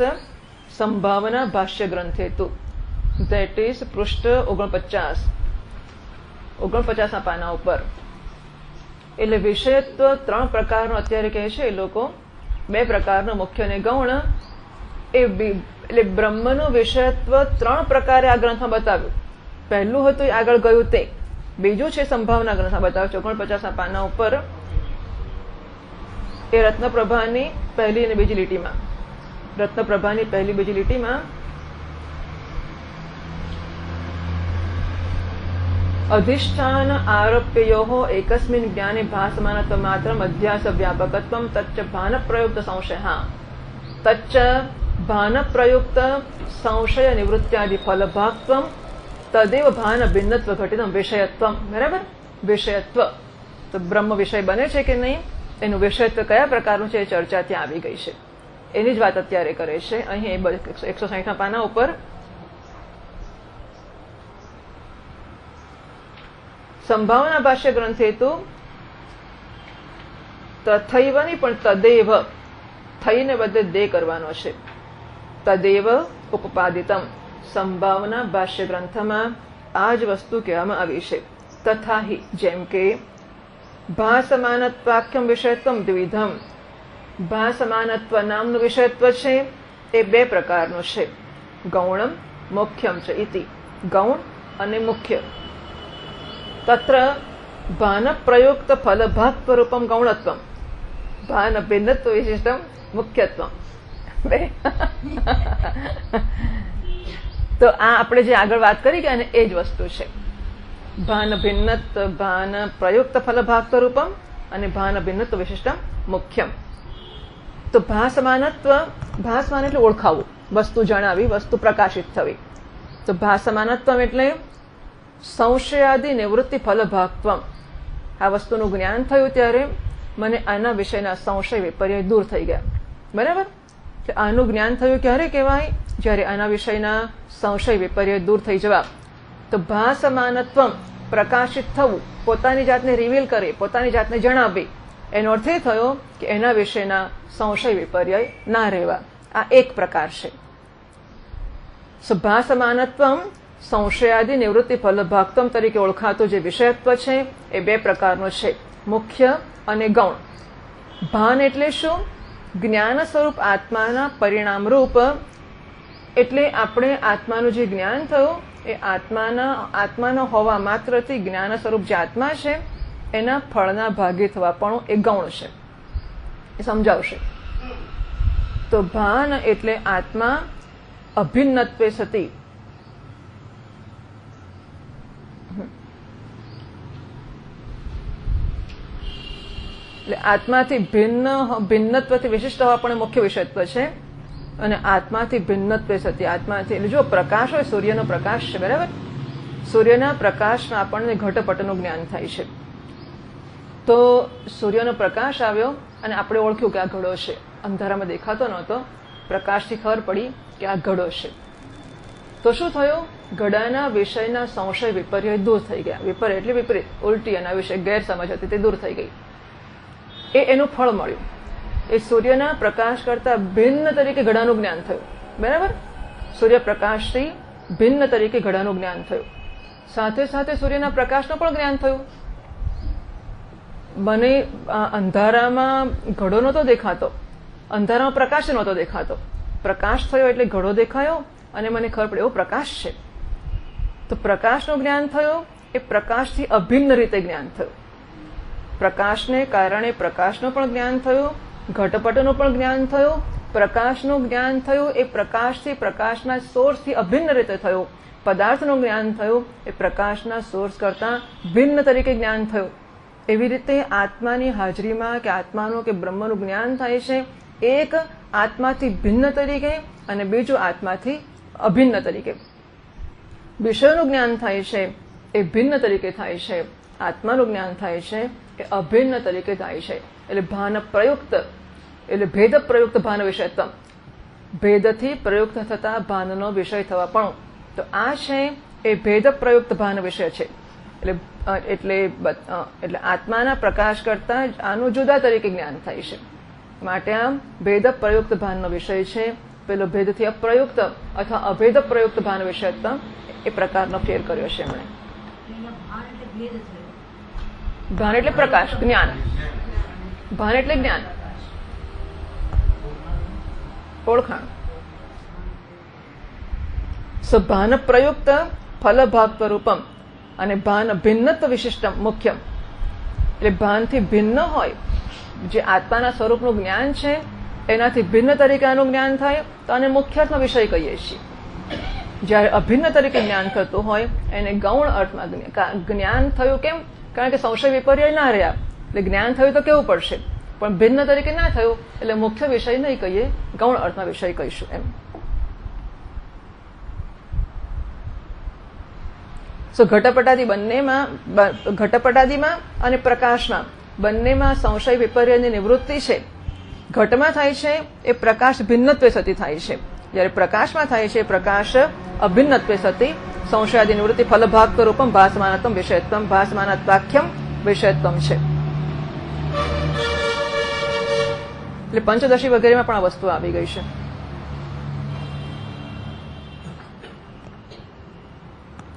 સંભાવના ભાષ્ય ગ્રંથ હેતુ દેટ ઇઝ પૃષ્ઠ ઓગણપચાસ ઓગણપચાસના પાના ઉપર એટલે વિષયત્વ ત્રણ પ્રકારનો અત્યારે કહે છે એ લોકો. બે પ્રકારનો, મુખ્ય અને ગૌણ. એ એટલે બ્રહ્મનું વિષયત્વ ત્રણ પ્રકારે આ ગ્રંથમાં બતાવ્યું. પહેલું હતું આગળ ગયું તે. બીજું છે સંભાવના ગ્રંથમાં બતાવ્યું છે ઓગણપચાસના પાના ઉપર. એ રત્નપ્રભાની પહેલી અને બીજી લીટીમાં. રત્નપ્રભાની પહેલી બીજી લીટીમાં અધિષ્ઠાન આરોપ્યયો એકસ્મિન જ્ઞાને ભાસમાનત્વ માત્ર અધ્યાસ વ્યાપકત્વ તચ્ચ ભાન પ્રયુક્ત સંશય હા તચ્ચ ભાન પ્રયુક્ત સંશય નિવૃત્ત્યાદિ ફલભાગત્વ તદેવ ભાન ભિન્નત્વ ઘટિતમ વિષયત્વ બરાબર વિષયત્વ તો બ્રહ્મ વિષય બને છે કે નહીં એનું વિષયત્વ કયા પ્રકારનું છે? એ ચર્ચા ત્યાં આવી ગઈ છે। એની જ વાત અત્યારે કરે છે। અહીં એકસો સાહીઠના પાના ઉપર સંભાવના ભાષ્ય ગ્રંથ હેતુ નહીં પણ તદેવ, થઈને બદલે દે કરવાનો છે. તદેવ ઉપપાદિતમ સંભાવના ભાષ્ય ગ્રંથમાં આ જ વસ્તુ કહેવામાં આવી છે. તથાહી જેમ કે, ભાસમાનત્વાખ્યમ વિષયત્વ દ્વિધમ. ભાસમાનત્વ નામનું વિષયત્વ છે, એ બે પ્રકારનું છે. ગૌણમ, મુખ્યમ છે ઇતિ. ગૌણ અને મુખ્ય. તત્ર ભાન પ્રયુક્ત ફલભાગ રૂપમ ગૌણત્વ ભાન ભિન્નત્વ વિશિષ્ટમ મુખ્યત્વ તો આ આપણે જે આગળ વાત કરી ગયા ને એ જ વસ્તુ છે ભાન ભિન્નત્વ ભાન પ્રયુક્ત ફલભાગ સ્વરૂપમ અને ભાન ભિન્નત્વ વિશિષ્ટમ મુખ્યમ તો ભાસમાનત્વ ભાસમાન એટલે ઓળખાવું વસ્તુ જણાવી વસ્તુ પ્રકાશિત થવી તો ભાસમાનત્વ એટલે સંશયાદિ નિવૃત્તિ ફલભાગત્વ આ વસ્તુનું જ્ઞાન થયું ત્યારે મને આના વિષયના સંશય વિપર્ય દૂર થઈ ગયા બરાબર આનું જ્ઞાન થયું ક્યારે કહેવાય જ્યારે આના વિષયના સંશય વિપર્ય દૂર થઈ જવા તો ભાસમાનત્વ પ્રકાશિત થવું પોતાની જાતને રિવીલ કરી પોતાની જાતને જણાવવી એનો અર્થ એ થયો કે એના વિશેના સંશય વિપર્ય ના રહેવા આ એક પ્રકાર છે ભાસમાનત્વ સંશયાદિ નિવૃત્તિ ફલભાગતમ તરીકે ઓળખાતું જે વિષયત્વ છે, એ બે પ્રકારનો છે. મુખ્ય અને ગૌણ. ભાન એટલે શું? જ્ઞાન સ્વરૂપ આત્માના પરિણામ રૂપ. એટલે આપણે આત્માનું જે જ્ઞાન થયું, એ આત્માના, આત્માનો હોવા માત્રથી જ્ઞાન સ્વરૂપ જે આત્મા છે, એના ફળના ભાગે થવા પણ એ ગૌણ છે. એ સમજાવશે. તો ભાન એટલે આત્મા અભિન્નત્વે સતી. એટલે આત્માથી ભિન્ન, ભિન્નત્વથી વિશિષ્ટ હોવા પણ મુખ્ય વિષયત્વ છે. અને આત્માથી ભિન્નત્વે સતી, આત્માથી એટલે જો પ્રકાશ હોય, સૂર્યનો પ્રકાશ છે, બરાબર? સૂર્યના પ્રકાશમાં આપણને ઘટપટનું જ્ઞાન થાય છે. તો સૂર્યનો પ્રકાશ આવ્યો અને આપણે ઓળખ્યું કે આ ઘડો છે. અંધારામાં દેખાતો નહોતો. પ્રકાશથી ખબર પડી કે આ ઘડો છે. તો શું થયું? ઘડાના વિષયના સંશય વિપર્ય દૂર થઈ ગયા. વિપર્ય એટલે વિપરીત. ઉલટી એના વિશે ગેરસમજ હતી, તે દૂર થઈ ગઈ. એ એનું ફળ મળ્યું. એ સૂર્યના પ્રકાશ કરતા ભિન્ન તરીકે ઘડાનું જ્ઞાન થયું. બરાબર? સૂર્યપ્રકાશથી ભિન્ન તરીકે ઘડાનું જ્ઞાન થયું. સાથે સાથે સૂર્યના પ્રકાશનું પણ જ્ઞાન થયું. મને અંધારામાં ઘડો નહોતો દેખાતો. અંધારામાં પ્રકાશ નહોતો દેખાતો. પ્રકાશ થયો એટલે ઘડો દેખાયો અને મને ખબર પડે એવો પ્રકાશ છે. તો પ્રકાશનું જ્ઞાન થયું, એ પ્રકાશથી અભિન્ન રીતે જ્ઞાન થયું. પ્રકાશને કારણે પ્રકાશનું પણ જ્ઞાન થયું, ઘટપટનું પણ જ્ઞાન થયું, પ્રકાશનું જ્ઞાન થયું એ પ્રકાશથી પ્રકાશના સોર્સથી અભિન્ન રીતે થયું. પદાર્થનું જ્ઞાન થયું એ પ્રકાશના સોર્સ કરતાં ભિન્ન તરીકે જ્ઞાન થયું. એવી રીતે આત્માની હાજરીમાં કે આત્માનું કે બ્રહ્મનું જ્ઞાન થાય છે, એક આત્માથી ભિન્ન તરીકે અને બીજું આત્માથી અભિન્ન તરીકે. વિષયનું જ્ઞાન થાય છે એ ભિન્ન તરીકે થાય છે. આત્માનું જ્ઞાન થાય છે એ અભિન્ન તરીકે ગાય છે. એટલે ભાન પ્રયુક્ત, એટલે ભેદ પ્રયુક્ત ભાન વિષયત્વ ભેદથી પ્રયુક્ત થતા ભાનનો વિષય થવા પણ. તો આ છે એ ભેદ પ્રયુક્ત ભાન વિષય છે. એટલે એટલે એટલે આત્માના પ્રકાશ કરતા આનું જુદા તરીકે જ્ઞાન થાય છે. માટે આમ ભેદ પ્રયુક્ત ભાનનો વિષય છે. પેલો ભેદથી અપ્રયુક્ત અથવા અભેદ પ્રયુક્ત ભાન વિષયત્વ એ પ્રકારનો ફેર કર્યો છે એમણે. ભાન એટલે પ્રકાશ, જ્ઞાન. ભાન એટલે જ્ઞાન. ઓળખાણ. સો ભાન પ્રયુક્ત ફલભાગ સ્વરૂપમ અને ભાન ભિન્નત્વ વિશિષ્ટમ મુખ્યમ. એટલે ભાનથી ભિન્ન હોય, જે આત્માના સ્વરૂપનું જ્ઞાન છે, એનાથી ભિન્ન તરીકે આનું જ્ઞાન થાય, તો આને મુખ્યાત્મ વિષય કહીએ છીએ. જ્યારે અભિન્ન તરીકે જ્ઞાન થતું હોય, એને ગૌણ અર્થમાં જ્ઞાન થયું કેમ? કારણ કે સંશય વિપર્ય ના રહ્યા. એટલે જ્ઞાન થયું તો કેવું પડશે? પણ ભિન્ન તરીકે ના થયું, એટલે મુખ્ય વિષય નહીં કહીએ, ગૌણ અર્થમાં વિષય કહીશું એમ. સો ઘટપટાદી બંનેમાં ઘટપટાદીમાં અને પ્રકાશમાં બંનેમાં સંશય વિપર્યની નિવૃત્તિ છે. ઘટમાં થાય છે, એ પ્રકાશ ભિન્નત્વે સતી થાય છે. જ્યારે પ્રકાશમાં થાય છે, પ્રકાશ અભિન્નત્વે સતી, સંશયાદી નિવૃત્તિ ફલભાગ સ્વરૂપમ ભાસમાનત્વમ વિષયત્વમ, ભાસમાનત્વાખ્યમ વિષયત્વમ છે. એટલે પંચદશી વગેરેમાં પણ આ વસ્તુ આવી ગઈ છે.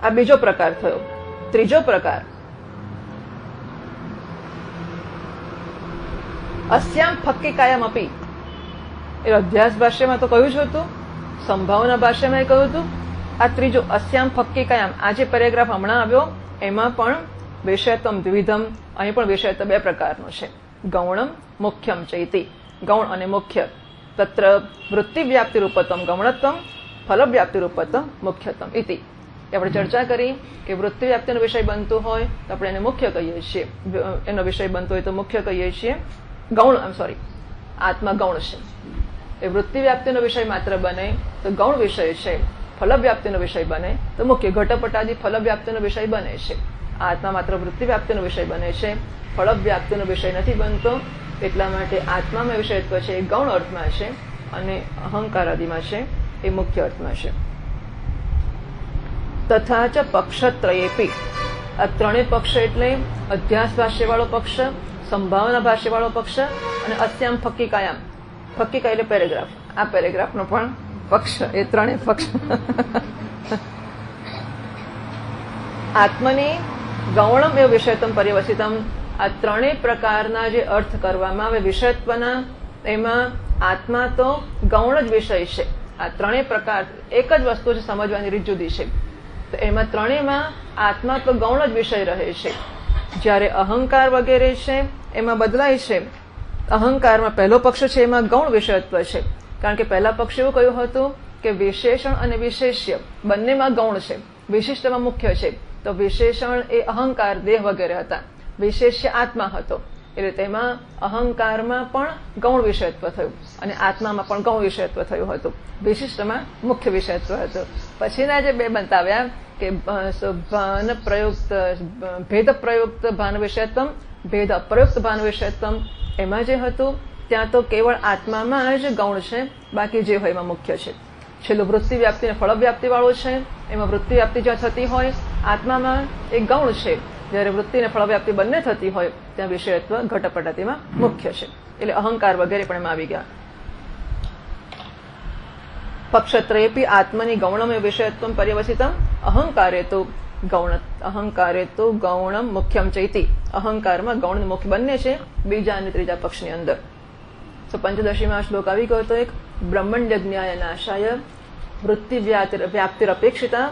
આ બીજો પ્રકાર થયો. ત્રીજો પ્રકાર. અસ્યામ ફક્કી કાયમ અપી. એ અભ્યાસ ભાષ્યમાં તો કહ્યું જ હતું. સંભાવના ભાષ્યમાં એ કહ્યું હતું. આ ત્રીજો અસ્યામ ફક્કી કાયમ. આ જે પેરેગ્રાફ હમણાં આવ્યો. એમાં પણ વિષયતમ દ્વિધમ અહીં પણ વિષયત બે પ્રકારનો છે. ગૌણમ, મુખ્યમ ચૈતી. ગૌણ અને મુખ્ય. તત્ર વૃત્તિ વ્યાપ્તિ રૂપત્વમ ફલવ્યાપ્તિ ફલ વ્યાપ્તિ રૂપત્વમ ઇતિ આપણે ચર્ચા કરી કે વૃત્તિ વ્યાપ્તિનો વિષય બનતો હોય તો આપણે એને મુખ્ય કહીએ છીએ. એનો વિષય બનતો હોય તો મુખ્ય કહીએ છીએ ગૌણ, આમ સોરી આત્મા ગૌણ છે. એ વૃત્તિ વ્યાપ્તિનો વિષય માત્ર બને તો ગૌણ વિષય છે, ફલવ્યાપ્તિનો વિષય બને તો મુખ્ય ઘટપટાદી ફલવ્યાપ્તિનો વિષય બને છે. આત્મા માત્ર વૃત્તિ વ્યાપ્તિનો વિષય બને છે, ફળવ્યાપ્તિનો વિષય નથી બનતો, એટલા માટે આત્મામાં વિષયત્વ છે એ ગૌણ અર્થમાં છે અને અહંકાર આદિમાં છે એ મુખ્ય અર્થમાં છે. તથા ચ પક્ષત્રયેપી. આ ત્રણેય પક્ષ એટલે અધ્યાસ ભાષ્યવાળો પક્ષ, સંભાવના ભાષ્યવાળો પક્ષ અને અત્યામ ફક્કી કાયામ ફક્કી એટલે પેરેગ્રાફ. આ પેરેગ્રાફનો પણ પક્ષ, એ ત્રણેય પક્ષ. આત્મની ગૌણમ એ વિષયતમ પર્યવસિતમ આ ત્રણેય પ્રકારના જે અર્થ કરવામાં આવે, વિષયત્વના, એમાં આત્મા તો ગૌણ જ વિષય છે. આ ત્રણેય પ્રકાર, એક જ વસ્તુ છે સમજવાની રીત જુદી છે. તો એમાં ત્રણેયમાં આત્મા તો ગૌણ જ વિષય રહે છે. જ્યારે અહંકાર વગેરે છે, એમાં બદલાય છે. અહંકારમાં પહેલો પક્ષ છે, એમાં ગૌણ વિષયત્વ છે. કારણ કે પહેલા પક્ષ એવું કહ્યું હતું કે વિશેષણ અને વિશેષ્ય બંનેમાં ગૌણ છે. વિશિષ્ટમાં મુખ્ય છે. તો વિશેષણ એ અહંકાર, દેહ વગેરે હતા. વિશેષ્ય આત્મા હતો. એટલે તેમાં અહંકારમાં પણ ગૌણ વિષયત્વ થયું અને આત્મામાં પણ ગૌણ વિષયત્વ થયું હતું. વિશિષ્ટમાં મુખ્ય વિષયત્વ હતું. પછીના જે બે બતાવ્યા કે ભાન પ્રયુક્ત, ભેદ પ્રયુક્ત ભાન વિષયત્વમ ભેદ અપ્રયુક્ત ભાન વિષયત્વમ એમાં જે હતું, ત્યાં તો કેવળ આત્મામાં જ ગૌણ છે, બાકી જે હોય એમાં મુખ્ય છે. છેલ્લું વૃત્તિ વ્યાપ્તિ અને ફળ વ્યાપ્તિ વાળું છે, એમાં વૃત્તિ વ્યાપ્તિ જ્યાં થતી હોય, આત્મામાં એક ગૌણ છે. જ્યારે વૃત્તિ અને ફળ વ્યાપ્તિ બંને થતી હોય, ત્યાં વિષયત્વ ઘટપટાતીમાં મુખ્ય છે. એટલે અહંકાર વગેરે પણ એમાં આવી ગયા. પક્ષત્રેપી આત્મની ગૌણમ વિષયત્વ પર્યવસિતમ અહંકારે તો ગૌણ અહંકારે તો ગૌણમ મુખ્યમ ચૈતી. અહંકારમાં ગૌણ મુખ્ય બંને છે, બીજા અને ત્રીજા પક્ષની અંદર. તો પંચદશીમાં શ્લોક આવી ગયો તો એક બ્રહ્મણ્ય જ્ઞાય નાશાય વૃત્તિ વ્યાપ્તિરપેક્ષિતા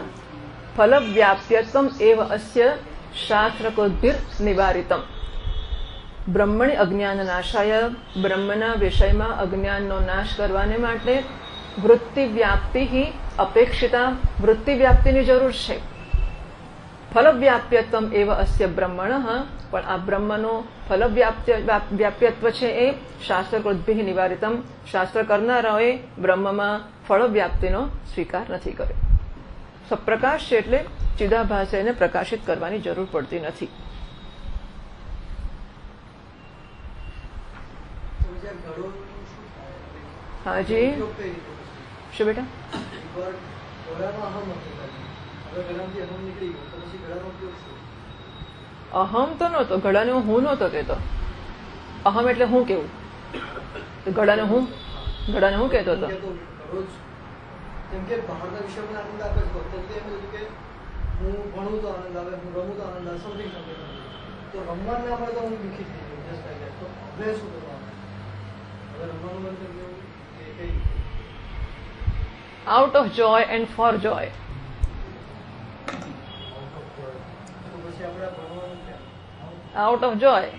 ફલ વ્યાપ્યત્વમ એવ અસ્ય શાસ્ત્રકોદ્ભિર નિવારિતમ. બ્રહ્મણી અજ્ઞાન નાશાય, બ્રહ્મના વિષયમાં અજ્ઞાનનો નાશ કરવાને માટે વૃત્તિ વ્યાપ્તિ અપેક્ષિતા વૃત્તિ વ્યાપ્તિની જરૂર છે. ફલ વ્યાપ્યત્વમ એવ અસ્ય બ્રહ્મણ પણ આ બ્રહ્મનો ફલ વ્યાપ્યત્વ છે એ શાસ્ત્ર ક્રોધભિ નિવારિતમ શાસ્ત્ર કરનારાઓએ બ્રહ્મમાં ફળવ્યાપ્તિનો સ્વીકાર નથી કર્યો સપ્રકાશ છે એટલે ચિદાભાસે એને પ્રકાશિત કરવાની જરૂર પડતી નથી હાજી શું બેટા અહમ તો નહોતો ઘડાને હું નહોતો કહેતો. અહમ એટલે હું કેવું? ઘડાને હું ઘડાને હું કહેતો હતો. Out of joy and for joy તો પછી આપણે ભણવાનું ક્યાં out of joy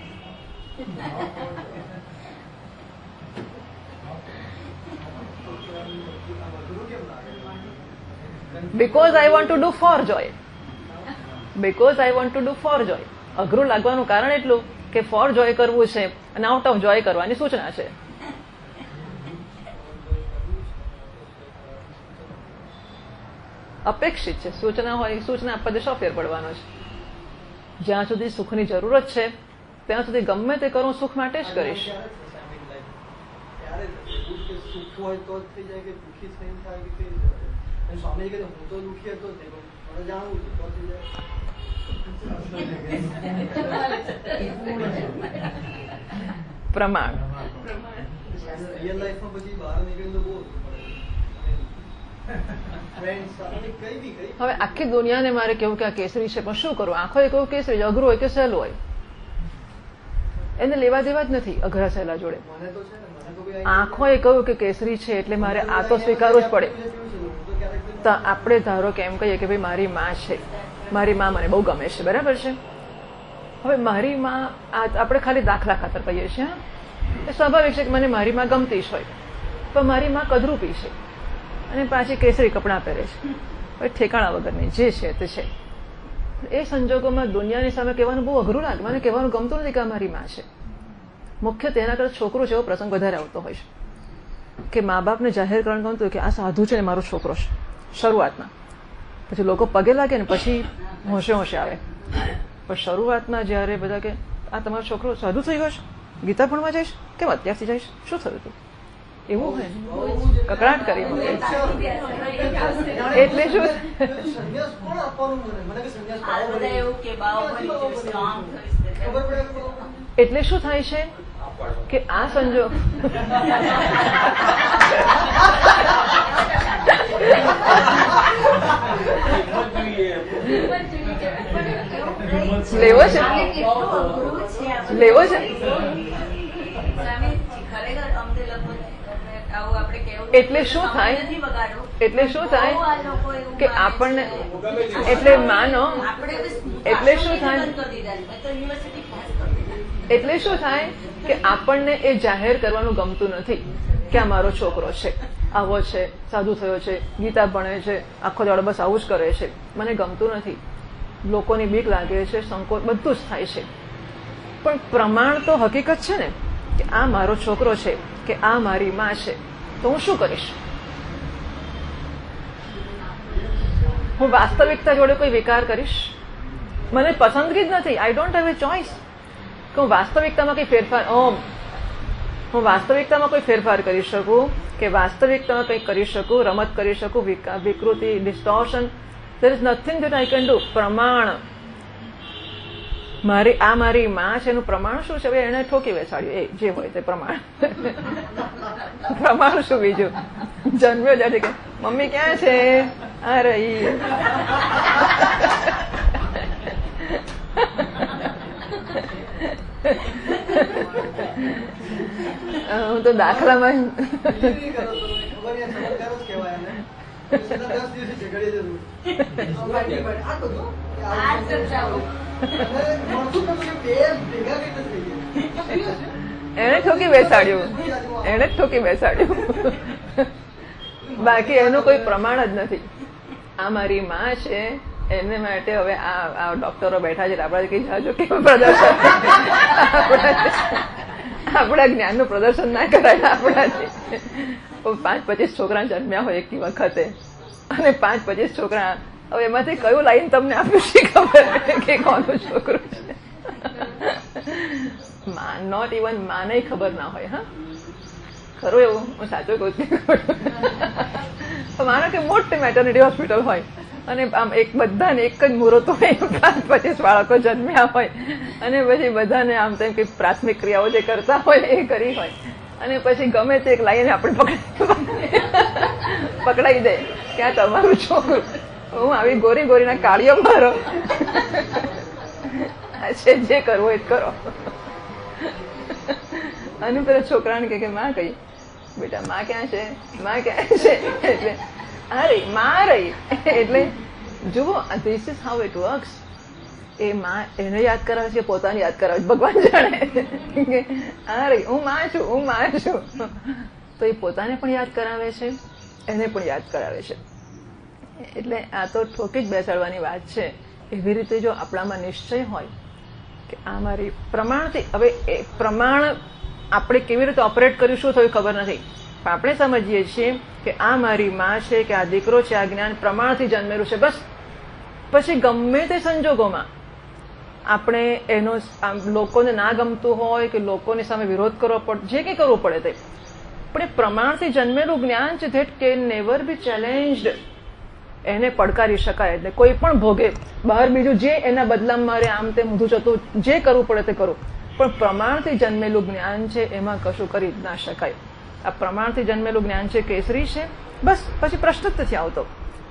because I want to do for joy because I want to do for joy અઘરું લાગવાનું કારણ એટલું કે ફોર જોય કરવું છે અને આઉટ ઓફ જોય કરવાની સૂચના છે. અપેક્ષિત છે. સૂચના હોય સૂચના આપવા દેશો ફેર પડવાનો છે. જ્યાં સુધી સુખની જરૂરત છે ત્યાં સુધી ગમે તે કરું સુખ માટે જ કરીશ. પ્રમાણ. રિયલ લાઈફમાં પછી બહાર નીકળીને તો બહુ ફ્રેન્ડ સાથે કઈ બી કઈ હવે આખી દુનિયાને મારે કેવું કે આ કેસરી છે પણ શું કરું? આંખો એ કહું કેસરી છે, અઘરું હોય કે સહેલું હોય? એને લેવા દેવા જ નથી અઘરા સહેલા જોડે. આંખો એ કહ્યું કે કેસરી છે એટલે મારે આ તો સ્વીકારવું જ પડે. તો આપણે ધારો કે એમ કહીએ કે ભાઈ મારી માં છે. મારી માં મને બહુ ગમે છે બરાબર છે? હવે મારી માં આ આપણે ખાલી દાખલા ખાતર કહીએ છીએ હા? એ સ્વાભાવિક છે કે મને મારી માં ગમતી જ હોય. પણ મારી માં કદરૂપી છે. અને પાછી કેસરી કપડાં પહેરે છે. ઠેકાણા વગરની જે છે તે છે. એ સંજોગોમાં દુનિયાની સામે કહેવાનું બહુ અઘરું લાગે. મને કહેવાનું ગમતું નથી કે અમારી માં છે. મુખ્ય તેના કરતા છોકરો એવો પ્રસંગ વધારે આવતો હોય છે. કે મા બાપને જાહેર કરવાનું ગમતું કે આ સાધુ છે ને મારો છોકરો છે. શરૂઆતમાં. પછી લોકો પગે લાગે ને પછી હોંશે હોંશે આવે. પણ શરૂઆતમાં જ્યારે બધા કે, આ તમારો છોકરો સાધુ થઈ ગયો છે? ગીતા ભણવા જઈશ કેમ અત્યારથી જઈશ શું થયું તું? એવું હોય? કકડાટ કરી. એટલે શું? એટલે શું થાય છે કે આ સંજોગ લેવો છે. લેવો છે સ્વામી, ખરેખર અમને લોકો આવું આપણે કહેવું એટલે શું થાય? એટલે શું થાય? કે આપણને એટલે માનો એટલે શું થાય? એટલે શું થાય કે આપણને એ જાહેર કરવાનું ગમતું નથી કે આ મારો છોકરો છે આવો છે સાધુ થયો છે ગીતા ભણે છે આખો દાડો બસ આવું જ કરે છે. મને ગમતું નથી. લોકોની બીક લાગે છે સંકોચ બધું જ થાય છે. પણ પ્રમાણ તો હકીકત છે ને કે આ મારો છોકરો છે કે આ મારી માં છે. તો હું શું કરીશ? હું વાસ્તવિકતા જોડે કોઈ વિકાર કરીશ? મને પસંદગી જ નથી. I don't have a choice કે હું વાસ્તવિકતામાં કંઈ ફેરફાર હું વાસ્તવિકતામાં કોઈ ફેરફાર કરી શકું કે વાસ્તવિકતામાં કંઈક કરી શકું, રમત કરી શકું, વિકા- વિકૃતિ distortion there is nothing that I can do પ્રમાણ. મારી, આ મારી માં છે, એનું પ્રમાણ શું છે? એને ઠોકી બેસાડ્યું. એ, જે હોય તે પ્રમાણ. પ્રમાણ શું બીજું? જન્મ્યો જાય કે મમ્મી ક્યાં છે? આ રહી. હું તો દાખલામાં એને. ઠોકી બેસાડ્યું. એને જ ઠોકી બેસાડ્યું. બાકી એનું કોઈ પ્રમાણ જ નથી. આ મારી માં છે. એને માટે હવે આ આ ડોક્ટરો બેઠા છે. આપણે કઈ જાજો કેવું પ્રદર્શન? આપણા જ્ઞાનનું પ્રદર્શન ના કરાય આપણાથી પાંચ પચીસ છોકરા જન્મ્યા હોય એક વખતે અને પાંચ પચીસ છોકરા, હવે એમાંથી કયું લાઈન તમને આપ્યું છે ખબર કે કોનું છોકરું છે? નોટ ઇવન માને ખબર ના હોય, હા? ખરું એવું, હું સાચું કહું છું. માનો કે મોટી મેટર્નિટી હોસ્પિટલ હોય અને આમ એક બધાને એક જ મુહૂર્ત હોય, પાંચ પચીસ બાળકો જન્મ્યા હોય અને પછી બધાને આમ તેમ કે પ્રાથમિક ક્રિયાઓ જે કરતા હોય એ કરી હોય. અને પછી ગમે તે એક લાઈને આપણે પકડી પકડાઈ દે. કે આ તમારું છોકરું. હું આવી ગોરી ગોરીના કાર્યો મારો. છે જે કરવું એ કરો. અને પેલા છોકરાને કે, માં કહી બેટા, માં ક્યાં છે? માં ક્યાં છે? એટલે રહી માં રહી. એટલે, જુઓ this is how it works એ માં એને યાદ કરાવે છે, પોતાને યાદ કરાવે છે, ભગવાન જાણે. આ હું માં છું, હું માં છું. તો એ પોતાને પણ યાદ કરાવે છે, એને પણ યાદ કરાવે છે. એટલે આ તો ઠોકી જ બેસાડવાની વાત છે. એવી રીતે જો આપણામાં નિશ્ચય હોય કે આ મારી પ્રમાણથી, હવે એ પ્રમાણ આપણે કેવી રીતે ઓપરેટ કરીશું થયું ખબર નથી. પણ આપણે સમજીએ છીએ કે આ મારી માં છે, કે આ દીકરો છે, આ જ્ઞાન પ્રમાણથી જન્મેલું છે, બસ. પછી ગમે તે સંજોગોમાં આપણે એનો લોકોને ના ગમતું હોય કે લોકોની સામે વિરોધ કરવો પડે જે કંઈ કરવું પડે તે. પણ એ પ્રમાણથી જન્મેલું જ્ઞાન છે that can never be challenged. એને પડકારી શકાય. એટલે કોઈ પણ ભોગે, બહાર બીજું જે એના બદલામાં મારે આમ તેમ ઊંધું જતું, જે કરવું પડે તે કરું. પણ પ્રમાણથી જન્મેલું જ્ઞાન છે એમાં કશું કરી ના શકાય. આ પ્રમાણથી જન્મેલું જ્ઞાન છે કેસરી છે. બસ, પછી પ્રશ્ન નથી આવતો.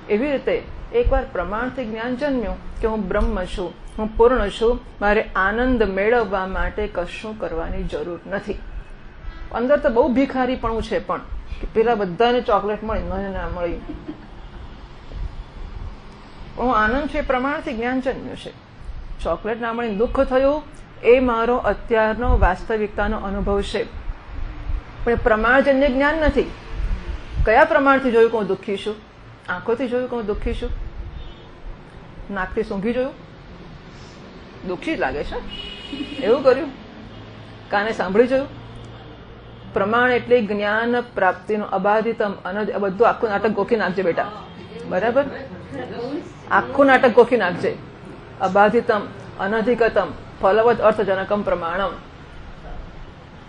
એવી રીતે એકવાર પ્રમાણથી જ્ઞાન જન્મ્યું કે હું બ્રહ્મ છું, હું પૂર્ણ છું, મારે આનંદ મેળવવા માટે કશું કરવાની જરૂર નથી. અંદર તો બહુ ભિખારીપણું છે પણ, કે પેલા બધાને ચોકલેટ મળી, મને ના મળી. હું આનંદ છે પ્રમાણથી જ્ઞાન જન્મ્યું છે. ચોકલેટ ના મળી, દુઃખ થયું, એ મારો અત્યારનો વાસ્તવિકતાનો અનુભવ છે. પણ પ્રમાણજન્ય જ્ઞાન નથી. કયા પ્રમાણથી જોયું કે હું દુઃખી છું? આંખોથી જોયું કે હું દુઃખી છું નાકથી સૂંઘી જોયું દુઃખી જ લાગે છે એવું કર્યું કાને સાંભળી જોયું પ્રમાણ એટલે જ્ઞાન પ્રાપ્તિનું અબાધિતમ અને બધું આખું નાટક ગોખી નાખજે બેટા. બરાબર? આખું નાટક ગોખી નાખજે. અબાધિતમ, અનધિકતમ, ફલવત અર્થજનકમ પ્રમાણમ.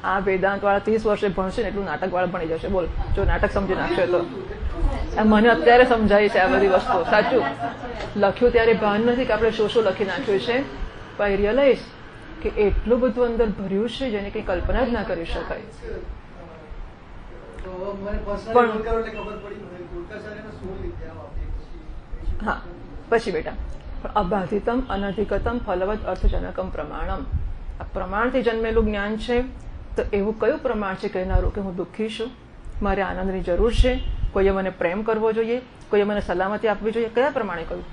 આ વેદાંત વાળા ત્રીસ વર્ષે ભણશે ને એટલું નાટક વાળા ભણી જશે. બોલ જો નાટક સમજી નાખશે તો. મને અત્યારે સમજાય છે આ બધી વસ્તુઓ સાચું. લખ્યું ત્યારે ભાન નથી કે આપણે શું શું લખી નાખ્યું છે. પણ આઈ રિયલાઇઝ કે એટલું બધું અંદર ભર્યું છે જેની કંઈ કલ્પના જ ના કરી શકાય. પણ- હા. પછી બેટા. પણ અબાધિતમ અનધિકતમ ફલવત અર્થજનકમ પ્રમાણમ. આ પ્રમાણથી જન્મેલું જ્ઞાન છે. તો એવું કયું પ્રમાણ છે કહેનારું કે હું દુઃખી છું? મારે આનંદની જરૂર છે. કોઈએ મને પ્રેમ કરવો જોઈએ? કોઈએ મને સલામતી આપવી જોઈએ? કયા પ્રમાણે કહ્યું?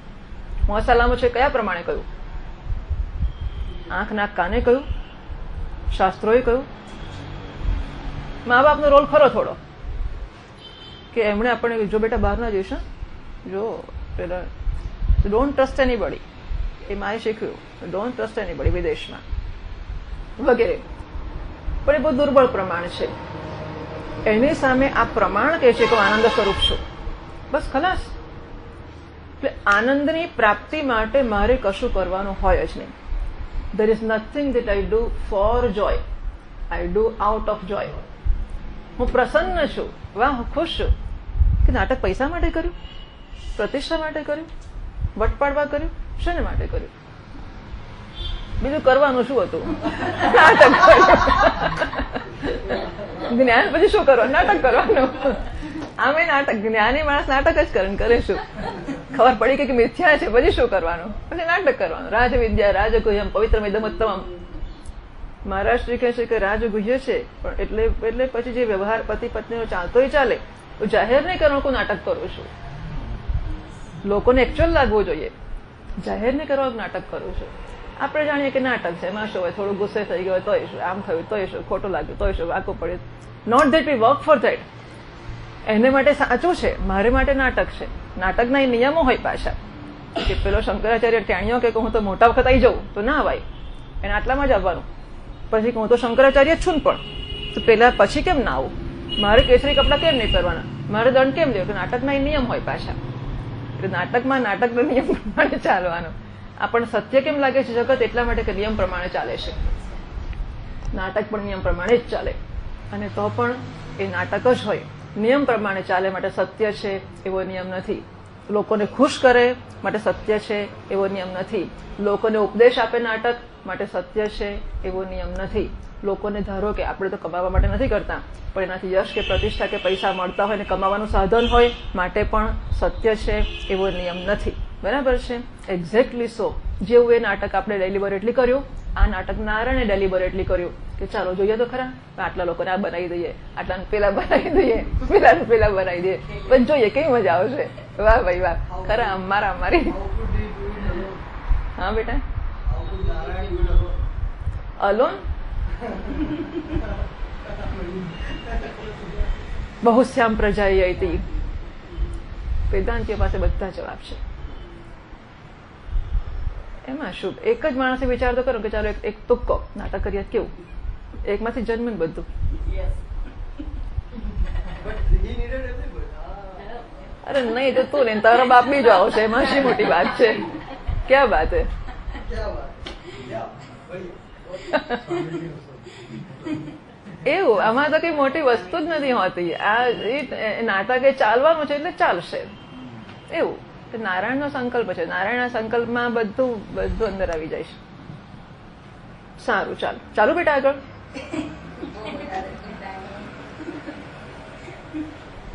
હું અસલામત છે કયા પ્રમાણે કહ્યું? આંખ નાક કાને કહ્યું? શાસ્ત્રોએ કહ્યું? મા બાપનો રોલ ખરો થોડો. કે એમણે આપણને જો બેટા બહાર ના જઈશ? જો, પેલા ડોન્ટ ટ્રસ્ટ એનીબડી એ માએ શીખ્યું ડોન્ટ ટ્રસ્ટ એનીબડી વિદેશમાં. વગેરે. પણ એ બહુ દુર્બળ પ્રમાણ છે. એની સામે આ પ્રમાણ કહે છે કે આનંદ સ્વરૂપ છું. બસ ખલાસ. એટલે આનંદની પ્રાપ્તિ માટે મારે કશું કરવાનું હોય જ નહીં. There is nothing that I do for joy I do out of joy હું પ્રસન્ન છું. વાહ, ખુશ છું. કે નાટક પૈસા માટે કર્યું? પ્રતિષ્ઠા માટે કર્યું? વટ પાડવા કર્યું? શેને માટે કર્યું? બીજું કરવાનું શું હતું? નાટક જ્ઞાન પછી શું કરવાનું? નાટક કરવાનું. આમે નાટક, જ્ઞાની માણસ નાટક જ કરે કરે શું? ખબર પડી કે મિથ્યા છે, પછી શું કરવાનું? પછી નાટક કરવાનું. રાજવિદ્યા, રાજગુહ્યમ, પવિત્ર મહારાજ મહારાષ્ટ્રી કહે છે કે રાજગુહ્ય છે, પણ એટલે એટલે પછી જે વ્યવહાર પતિ પત્નીનો ચાલતોય ચાલે. હું જાહેર નહીં કરવાનું કોઈ નાટક કરું છું. લોકોને એકચ્યુઅલ લાગવું જોઈએ. જાહેર નહીં કરવાનું નાટક કરું છું. આપણે જાણીએ કે નાટક છે. એમાં હોય થોડું ગુસ્સે થઈ ગયો તોય શું? આમ થયું તોય શું? ખોટું લાગ્યું તોય શું? વાંકું પડ્યું. Not that we work for that એને માટે સાચું છે. મારે માટે નાટક છે. નાટકના એ નિયમો હોય પાછા. કે પેલો શંકરાચાર્ય ટાણીઓ કે હું તો મોટા વખત આવી જાઉં, તો ના અવાય એને આટલામાં જ આવવાનું. પછી કે હું તો શંકરાચાર્ય છું પણ. તો પેલા પછી કેમ ના આવું? મારે કેસરી કપડાં કેમ નહીં પહેરવાના? મારે દંડ કેમ દેવો? તો નાટકના એ નિયમ હોય પાછા. એટલે નાટકમાં નાટકના નિયમ પ્રમાણે ચાલવાનું. આપણને સત્ય કેમ લાગે છે જગત? એટલા માટે કે નિયમ પ્રમાણે ચાલે છે. નાટક પણ નિયમ પ્રમાણે જ ચાલે. અને તો પણ એ નાટક જ હોય. નિયમ પ્રમાણે ચાલે માટે સત્ય છે એવો નિયમ નથી. લોકોને ખુશ કરે માટે સત્ય છે એવો નિયમ નથી. લોકોને ઉપદેશ આપે નાટક માટે સત્ય છે એવો નિયમ નથી. લોકોને ધારો કે આપણે તો કમાવા માટે નથી કરતા, પણ એનાથી યશ કે પ્રતિષ્ઠા કે પૈસા મળતા હોય ને કમાવાનું સાધન હોય, માટે પણ સત્ય છે એવો નિયમ નથી. બરાબર છે? એક્ઝેક્ટલી સો જેવું એ નાટક આપણે ડેલિબરેટલી કર્યું, આ નાટક નારાયણે ડેલિબરેટલી કર્યું કે ચાલો જોઈએ તો ખરા, આટલા લોકોને આ બનાવી દઈએ આટલાને પેલા બનાવી દઈએ, પેલા પેલા બનાવી દઈએ. પણ જોઈએ, કેવી મજા આવશે? વાહ ભાઈ વાહ. ખરા, અમારા, અમારી? હા બેટા? અલોન? બહુ શ્યામ પ્રજા એ હતી વેદાંતિઓ પાસે બધા જવાબ છે. એમાં શું? એક જ માણસે વિચાર તો કરો કે ચાલો એક તુક્કો. નાટક કરીએ. કેવું? એકમાંથી જન્મ બધું. અરે નહીં, તો તું ને તારો બાપ બી જાઓ છે એમાં શી મોટી વાત છે? ક્યાં વાત છે? એવું? આમાં તો કઈ મોટી વસ્તુ જ નથી હોતી. આ નાટક એ ચાલવાનું છે એટલે ચાલશે. એવું? કે નારાયણનો સંકલ્પ છે. નારાયણના સંકલ્પમાં બધું બધું અંદર આવી જાય છે. સારું, ચાલો. ચાલુ બેટા આગળ.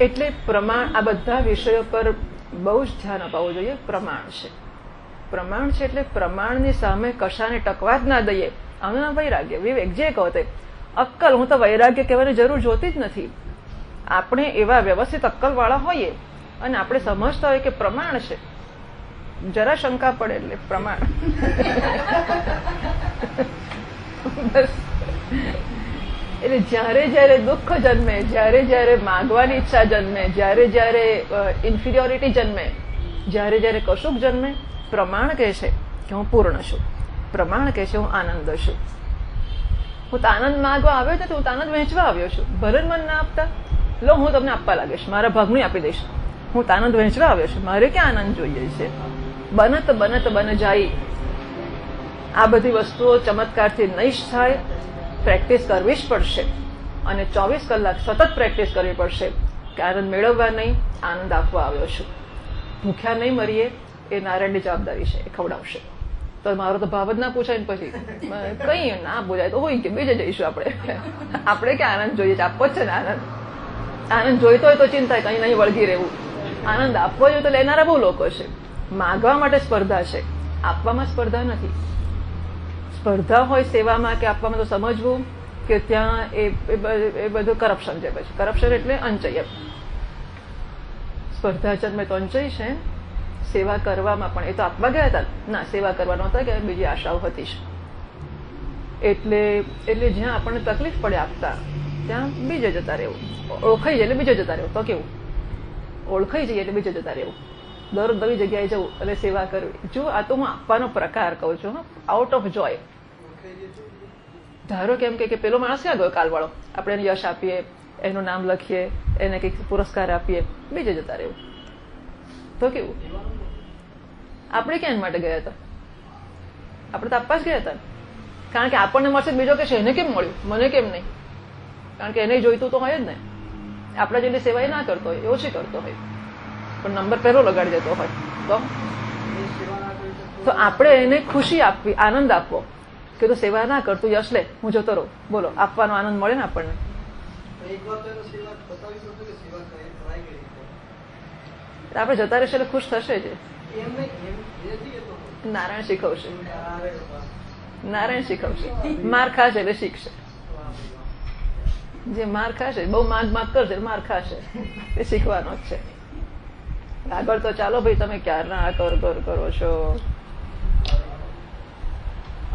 એટલે પ્રમાણ, આ બધા વિષયો પર બહુ જ ધ્યાન અપાવવું જોઈએ. પ્રમાણ છે. પ્રમાણ છે એટલે પ્રમાણની સામે કશાને ટકવા જ ના દઈએ. આનું વૈરાગ્ય. વિવેક, જે કહો તે. અક્કલ, હું તો વૈરાગ્ય કહેવાની જરૂર જોતી જ નથી. આપણે એવા વ્યવસ્થિત અક્કલ વાળા હોઈએ અને આપણે સમજતા હોય કે પ્રમાણ છે. જરા શંકા પડે એટલે પ્રમાણ. એટલે જ્યારે જ્યારે દુઃખ જન્મે, જ્યારે જ્યારે માગવાની ઈચ્છા જન્મે, જ્યારે જ્યારે ઇન્ફિરિયોરિટી જન્મે, જ્યારે જ્યારે કશુંક જન્મે, પ્રમાણ કહે છે કે હું પૂર્ણ છું. પ્રમાણ કહે છે હું આનંદ છું. હું તો આનંદ માગવા આવ્યો નથી, હું તો આનંદ વહેંચવા આવ્યો છું. ભરણ મન ના આપતા, લો હું તમને આપવા લાગીશ. મારા ભાગનું આપી દઈશ. હું તો આનંદ વહેંચવા આવ્યો છું. મારે ક્યાં આનંદ જોઈએ છે? બનત બનત બન જાય. આ બધી વસ્તુઓ ચમત્કારથી નહીં થાય. પ્રેક્ટિસ કરવી જ પડશે. અને ચોવીસ કલાક સતત પ્રેક્ટિસ કરવી પડશે. કે આનંદ મેળવવા નહીં, આનંદ આપવા આવ્યો છું. ભૂખ્યા નહીં મરીએ, એ નારાયણની જવાબદારી છે. એ ખવડાવશે. તો મારો તો ભાવ જ ના પૂછાય ને પછી. કઈ ના બોલાય. તો હોય કે બીજે જઈશું આપણે. આપણે કે આનંદ જોઈએ છે? આપવો જ છે ને આનંદ. આનંદ જોઈતો હોય તો ચિંતા, કઈ નહીં વળગી રહેવું. આનંદ આપવો જોઈએ તો લેનારા બહુ લોકો છે. માગવા માટે સ્પર્ધા છે. આપવામાં સ્પર્ધા નથી. સ્પર્ધા હોય સેવામાં કે આપવામાં તો સમજવું કે ત્યાં એ એ બધું કરપ્શન છે પછી. કરપ્શન એટલે અંચય. સ્પર્ધા જન્મે તો અંચય છે. સેવા કરવામાં પણ એ તો આપવા ગયા હતા. ના, સેવા કરવા હતા કે બીજી આશાઓ હતી એટલે એટલે જ્યાં આપણને તકલીફ પડે આપતા, ત્યાં બીજે જતા રહેવું. ઓળખાઈ જાય એટલે બીજે જતા રહેવું. તો કેવું? ઓળખાઈ જઈએ એટલે બીજે જતા રહેવું. દર નવી જગ્યાએ જવું અને સેવા કરવી. જો આ તો હું આપવાનો પ્રકાર કહું છું આઉટ ઓફ જોય ધારો કેમ કે પેલો માણસ ક્યાં ગયો કાલવાળો? આપણે એને યશ આપીએ, એનું નામ લખીએ, એને કંઈક પુરસ્કાર આપીએ, બીજે જતા રહેવું. તો કેવું? આપણે ક્યાં માટે ગયા હતા? આપણે તો આપવા જ ગયા હતા કારણ કે આપણને મળશે બીજો કે છે, એને કેમ મળ્યું? મને કેમ નહીં? કારણ કે એને જોઈતું તો હોય જ ને. આપણા જેટલી સેવા એ ના કરતો હોય, એ ઓછી કરતો હોય. પણ નંબર પહેલો લગાડી દેતો હોય. તો? તો આપણે એને ખુશી આપવી, આનંદ આપવો. કે તું સેવા ના કરતું યશ લે, હું જતો રહું. બોલો, આપવાનો આનંદ મળે ને આપણને? આપણે જતા રહેશે એટલે ખુશ થશે જ. નારાયણ શીખવશે. નારાયણ શીખવશે. માર ખાશે એટલે શીખશે. જે માર ખાશે, બહુ માગ માગ કરશે, માર ખાશે. એ શીખવાનો જ છે. આગળ તો ચાલો ભાઈ, તમે ક્યારના આ કર કર કરો છો?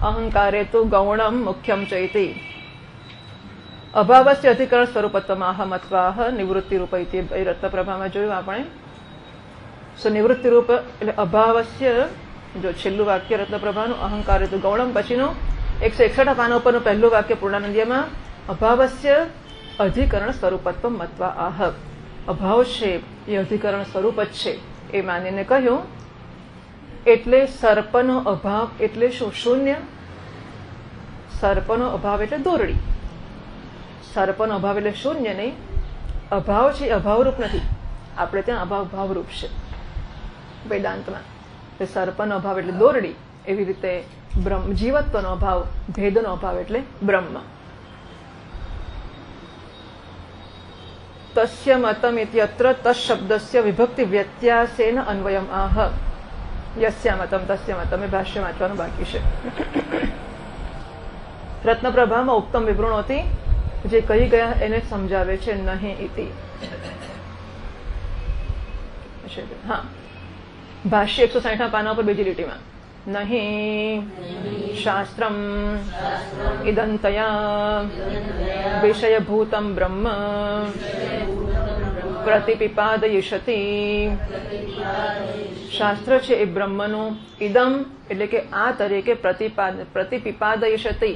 અહંકારે તો ગૌણમ મુખ્યમ ચૈતી. અભાવસ્ય અધિકરણ સ્વરૂપત્વમાં અથવા નિવૃત્તિ રૂપ રત્નપ્રભામાં જોયું આપણે? સો નિવૃત્તિ રૂપ એટલે અભાવસ્ય, જો છેલ્લું વાક્ય રત્નપ્રભાનું અહંકારે તો ગૌણમ પછીનું, એકસો એકસઠ પાના ઉપરનું પહેલું વાક્ય પૂર્ણાનંદીયમાં અભાવસ્ય અધિકરણ સ્વરૂપત્વ મત્વા આહ. અભાવ છે એ અધિકરણ સ્વરૂપ જ છે, એ માનીને કહ્યું, એટલે સર્પનો અભાવ એટલે શું? શૂન્ય? સર્પનો અભાવ એટલે દોરડી. સર્પનો અભાવ એટલે શૂન્ય નહીં. અભાવ છે અભાવરૂપ નથી. આપણે ત્યાં અભાવ ભાવરૂપ છે. વેદાંતમાં. તે સર્પનો અભાવ એટલે દોરડી. એવી રીતે જીવત્વનો અભાવ, ભેદનો અભાવ એટલે બ્રહ્મ. તસ્ય મતમ ઇત્યત્ર તશબ્દસ્ય વિભક્તિ વ્યત્યાસેન અન્વયમ આહ યસ્યા મતમ તસ્ય મતમ એ ભાષ્ય વાંચવાનું બાકી છે રત્નપ્રભામાં ઉત્તમ વિવરણોથી જે કહી ગયા એને સમજાવે છે નહીં ઇતિ હા ભાષ્ય એકસો સાઠના પાના ઉપર બીજી લીટીમાં નહીં શાસ્ત્રમ ઇદંતયા વિષયભૂતમ બ્રહ્મ પ્રતિપિપાદયિષતિ શાસ્ત્ર છે એ બ્રહ્મનું ઇદમ એટલે કે આ તરીકે પ્રતિપાદ પ્રતિપિપાદયિષતિ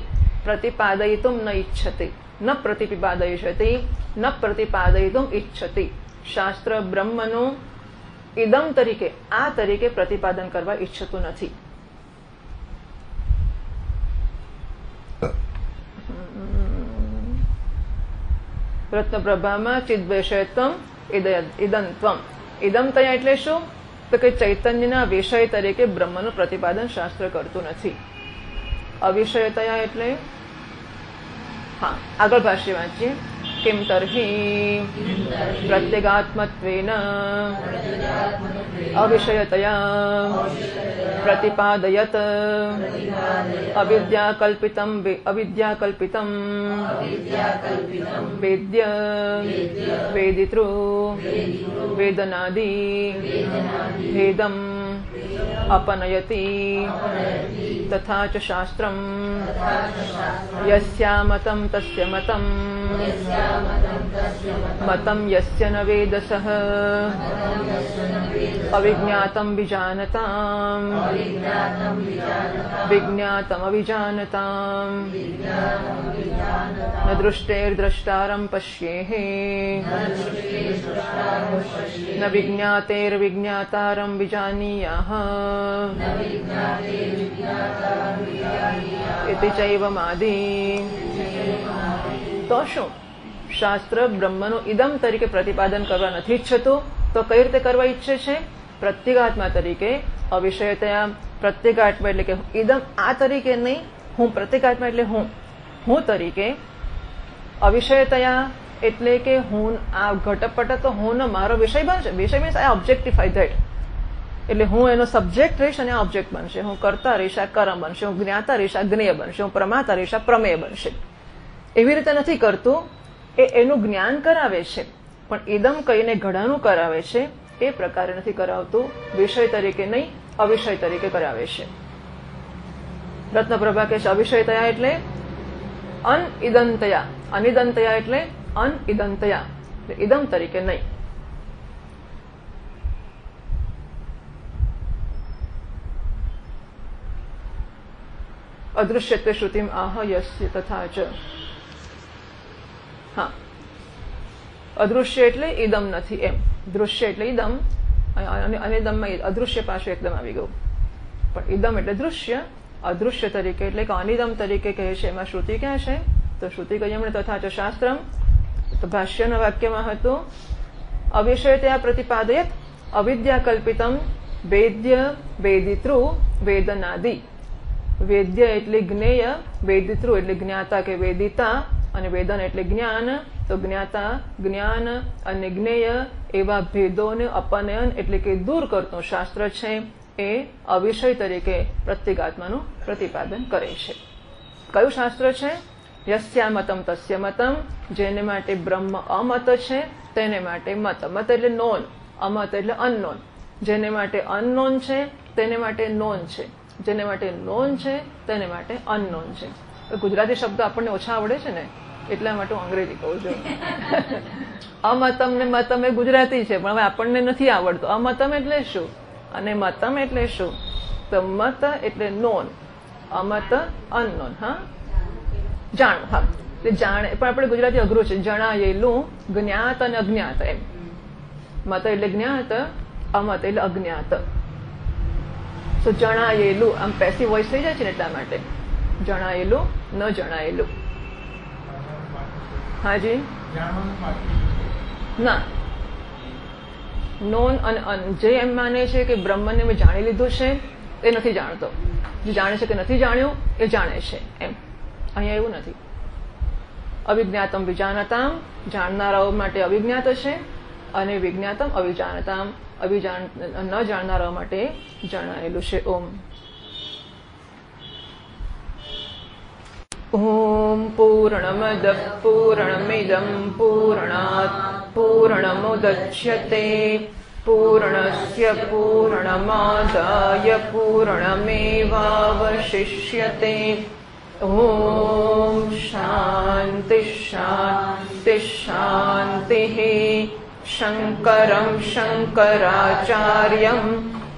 પ્રતિપાદયિતુમ ન ઈચ્છતિ ન પ્રતિપિપાદયિષતિ ન પ્રતિપાદયિતુમ ઈચ્છતિ શાસ્ત્ર બ્રહ્મનું ઇદમ તરીકે આ તરીકે પ્રતિપાદન કરવા ઈચ્છતું નથી રત્નપ્રભામાં ચિદવિષયત્વમ ઇદંત્વમ ઇદમ તયા એટલે શું તો કે ચૈતન્યના વિષય તરીકે બ્રહ્મનું પ્રતિપાદન શાસ્ત્ર કરતું નથી અવિષયતયા એટલે હા આગળ ભાષ્ય વાંચીએ તર્હિ પ્રત્યેગાત્મત્વેન અવિષયતયા પ્રતિપાદયત અવિદ્યાકલ્પિતમ વે- અવિદ્યાકલ્પિતમ વેદ્ય વેદિતૃ વેદનાદિ ભેદમ अपनयति तथा च शास्त्रम् यस्या मतं तस्य मतम् मतं यस्य न वेदसः अविज्ञातं विजानताम् विज्ञातमविजानताम् न दृष्टेर्द्रष्टारं पश्येः न विज्ञातेर्विज्ञातारं विजानीयाः વિજાનીયાહ ચૈવ માધી તો શું શાસ્ત્ર બ્રહ્મનું ઇદમ તરીકે પ્રતિપાદન કરવા નથી ઈચ્છતું તો કઈ રીતે કરવા ઈચ્છે છે પ્રત્યેગાત્મા તરીકે અવિષયતયા પ્રત્યેગાત્મા એટલે કે ઇદમ આ તરીકે નહીં હું પ્રત્યેગાત્મા એટલે હું હું તરીકે અવિષયતયા એટલે કે હું આ ઘટપટ તો હું મારો વિષય બનશે વિષય મીન્સ આઈ ઓબ્જેક્ટિફાઈ ધેટ એટલે હું એનો સબ્જેક્ટ રહીશ અને ઓબ્જેક્ટ બનશે. હું કરતા રહીશ, આ કરમ બનશે. હું જ્ઞાતા રહીશ, આ જ્ઞેય બનશે. હું પ્રમાતા રહીશ, આ પ્રમેય બનશે. એવી રીતે નથી કરતું. એ એનું જ્ઞાન કરાવે છે. પણ ઇદમ કહીને ઘડાનું કરાવે છે, એ પ્રકારે નથી કરાવતું. વિષય તરીકે નહીં, અવિષય તરીકે કરાવે છે. રત્નપ્રભા કે છે અવિષયતયા એટલે અનઇદંતયા અનિદંતયા એટલે અનઇદંતયા ઇદમ તરીકે નહીં. અદૃશ્યત્વે શ્રુતિમ આહ તથા ચ હા અદૃશ્ય એટલે ઈદમ નથી એમ દૃશ્ય એટલે ઈદમ અને અદૃશ્ય પાછું એકદમ આવી ગયું પણ ઈદમ એટલે દૃશ્ય અદૃશ્ય તરીકે એટલે કે અનિદમ તરીકે કહે છે એમાં શ્રુતિ ક્યાં છે તો શ્રુતિ કહી એમણે તથા ચ શાસ્ત્રમ તો ભાષ્યના વાક્યમાં હતું અવિષય ત્યાં પ્રતિપાદયત અવિદ્યા કલ્પિતમ વેદ્ય વેદિતૃ વેદનાદિ વેદ્ય એટલે જ્ઞેય, વેદિતૃ એટલે જ્ઞાતા કે વેદિતા અને વેદન એટલે જ્ઞાન, તો જ્ઞાતા, જ્ઞાન અને જ્ઞેય એવા ભેદોને અપનયન એટલે કે દૂર કરતું શાસ્ત્ર છે. એ અવિષય તરીકે પ્રત્યેગાત્માનું પ્રતિપાદન કરે છે. કયું શાસ્ત્ર છે? યસ્યા મતમ તસ્ય મતમ જેને માટે બ્રહ્મ અમત છે, તેને માટે મત. મત એટલે નોન, અમત એટલે અનનોન જેને માટે અનનોન છે, તેને માટે નોન છે. જેને માટે નોન છે, તેને માટે અનનોન છે. ગુજરાતી શબ્દ આપણને ઓછા આવડે છે ને, એટલા માટે હું અંગ્રેજી કહું છું. અમતમ ને મતમ એ ગુજરાતી છે, પણ હવે આપણને નથી આવડતું. અમતમ એટલે શું? અને મતમ એટલે શું? તો મત એટલે નોન અમત અનનોન હા? જાણવું, હા. એટલે જાણે પણ આપણે ગુજરાતી અઘરું છે. જણાયેલું જ્ઞાત અને અજ્ઞાત એમ. મત એટલે જ્ઞાત, અમત એટલે અજ્ઞાત. તો જણાયેલું આમ પેસી વોઇસ થઈ જાય છે ને એટલા માટે. જણાયેલું, ન જણાયેલું. હાજી? ના. નોન અને અન જે એમ માને છે કે બ્રહ્મને મેં જાણી લીધું છે, એ નથી જાણતો. જે જાણે છે કે નથી જાણ્યું, એ જાણે છે એમ. અહીંયા એવું નથી. અવિજ્ઞાતમ વિજાનતામ જાણનારાઓ માટે અવિજ્ઞાત છે અને વિજ્ઞાતમ અવિજાનતામ અવિજાન ન જાણનારાઓ માટે जणायलुषे ओम्। ॐ पूर्णमदः पूर्णमिदं पूर्णात् पूर्णमुदच्यते पूर्णस्य पूर्णमादाय पूर्णमेवावशिष्यते। ॐ शान्तिः शङ्करं शङ्कराचार्यम्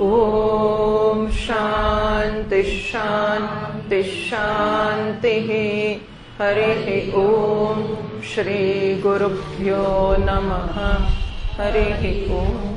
ओम शांति शांति शांति हरि ओम श्री गुरुभ्यो नमः हरि ओम।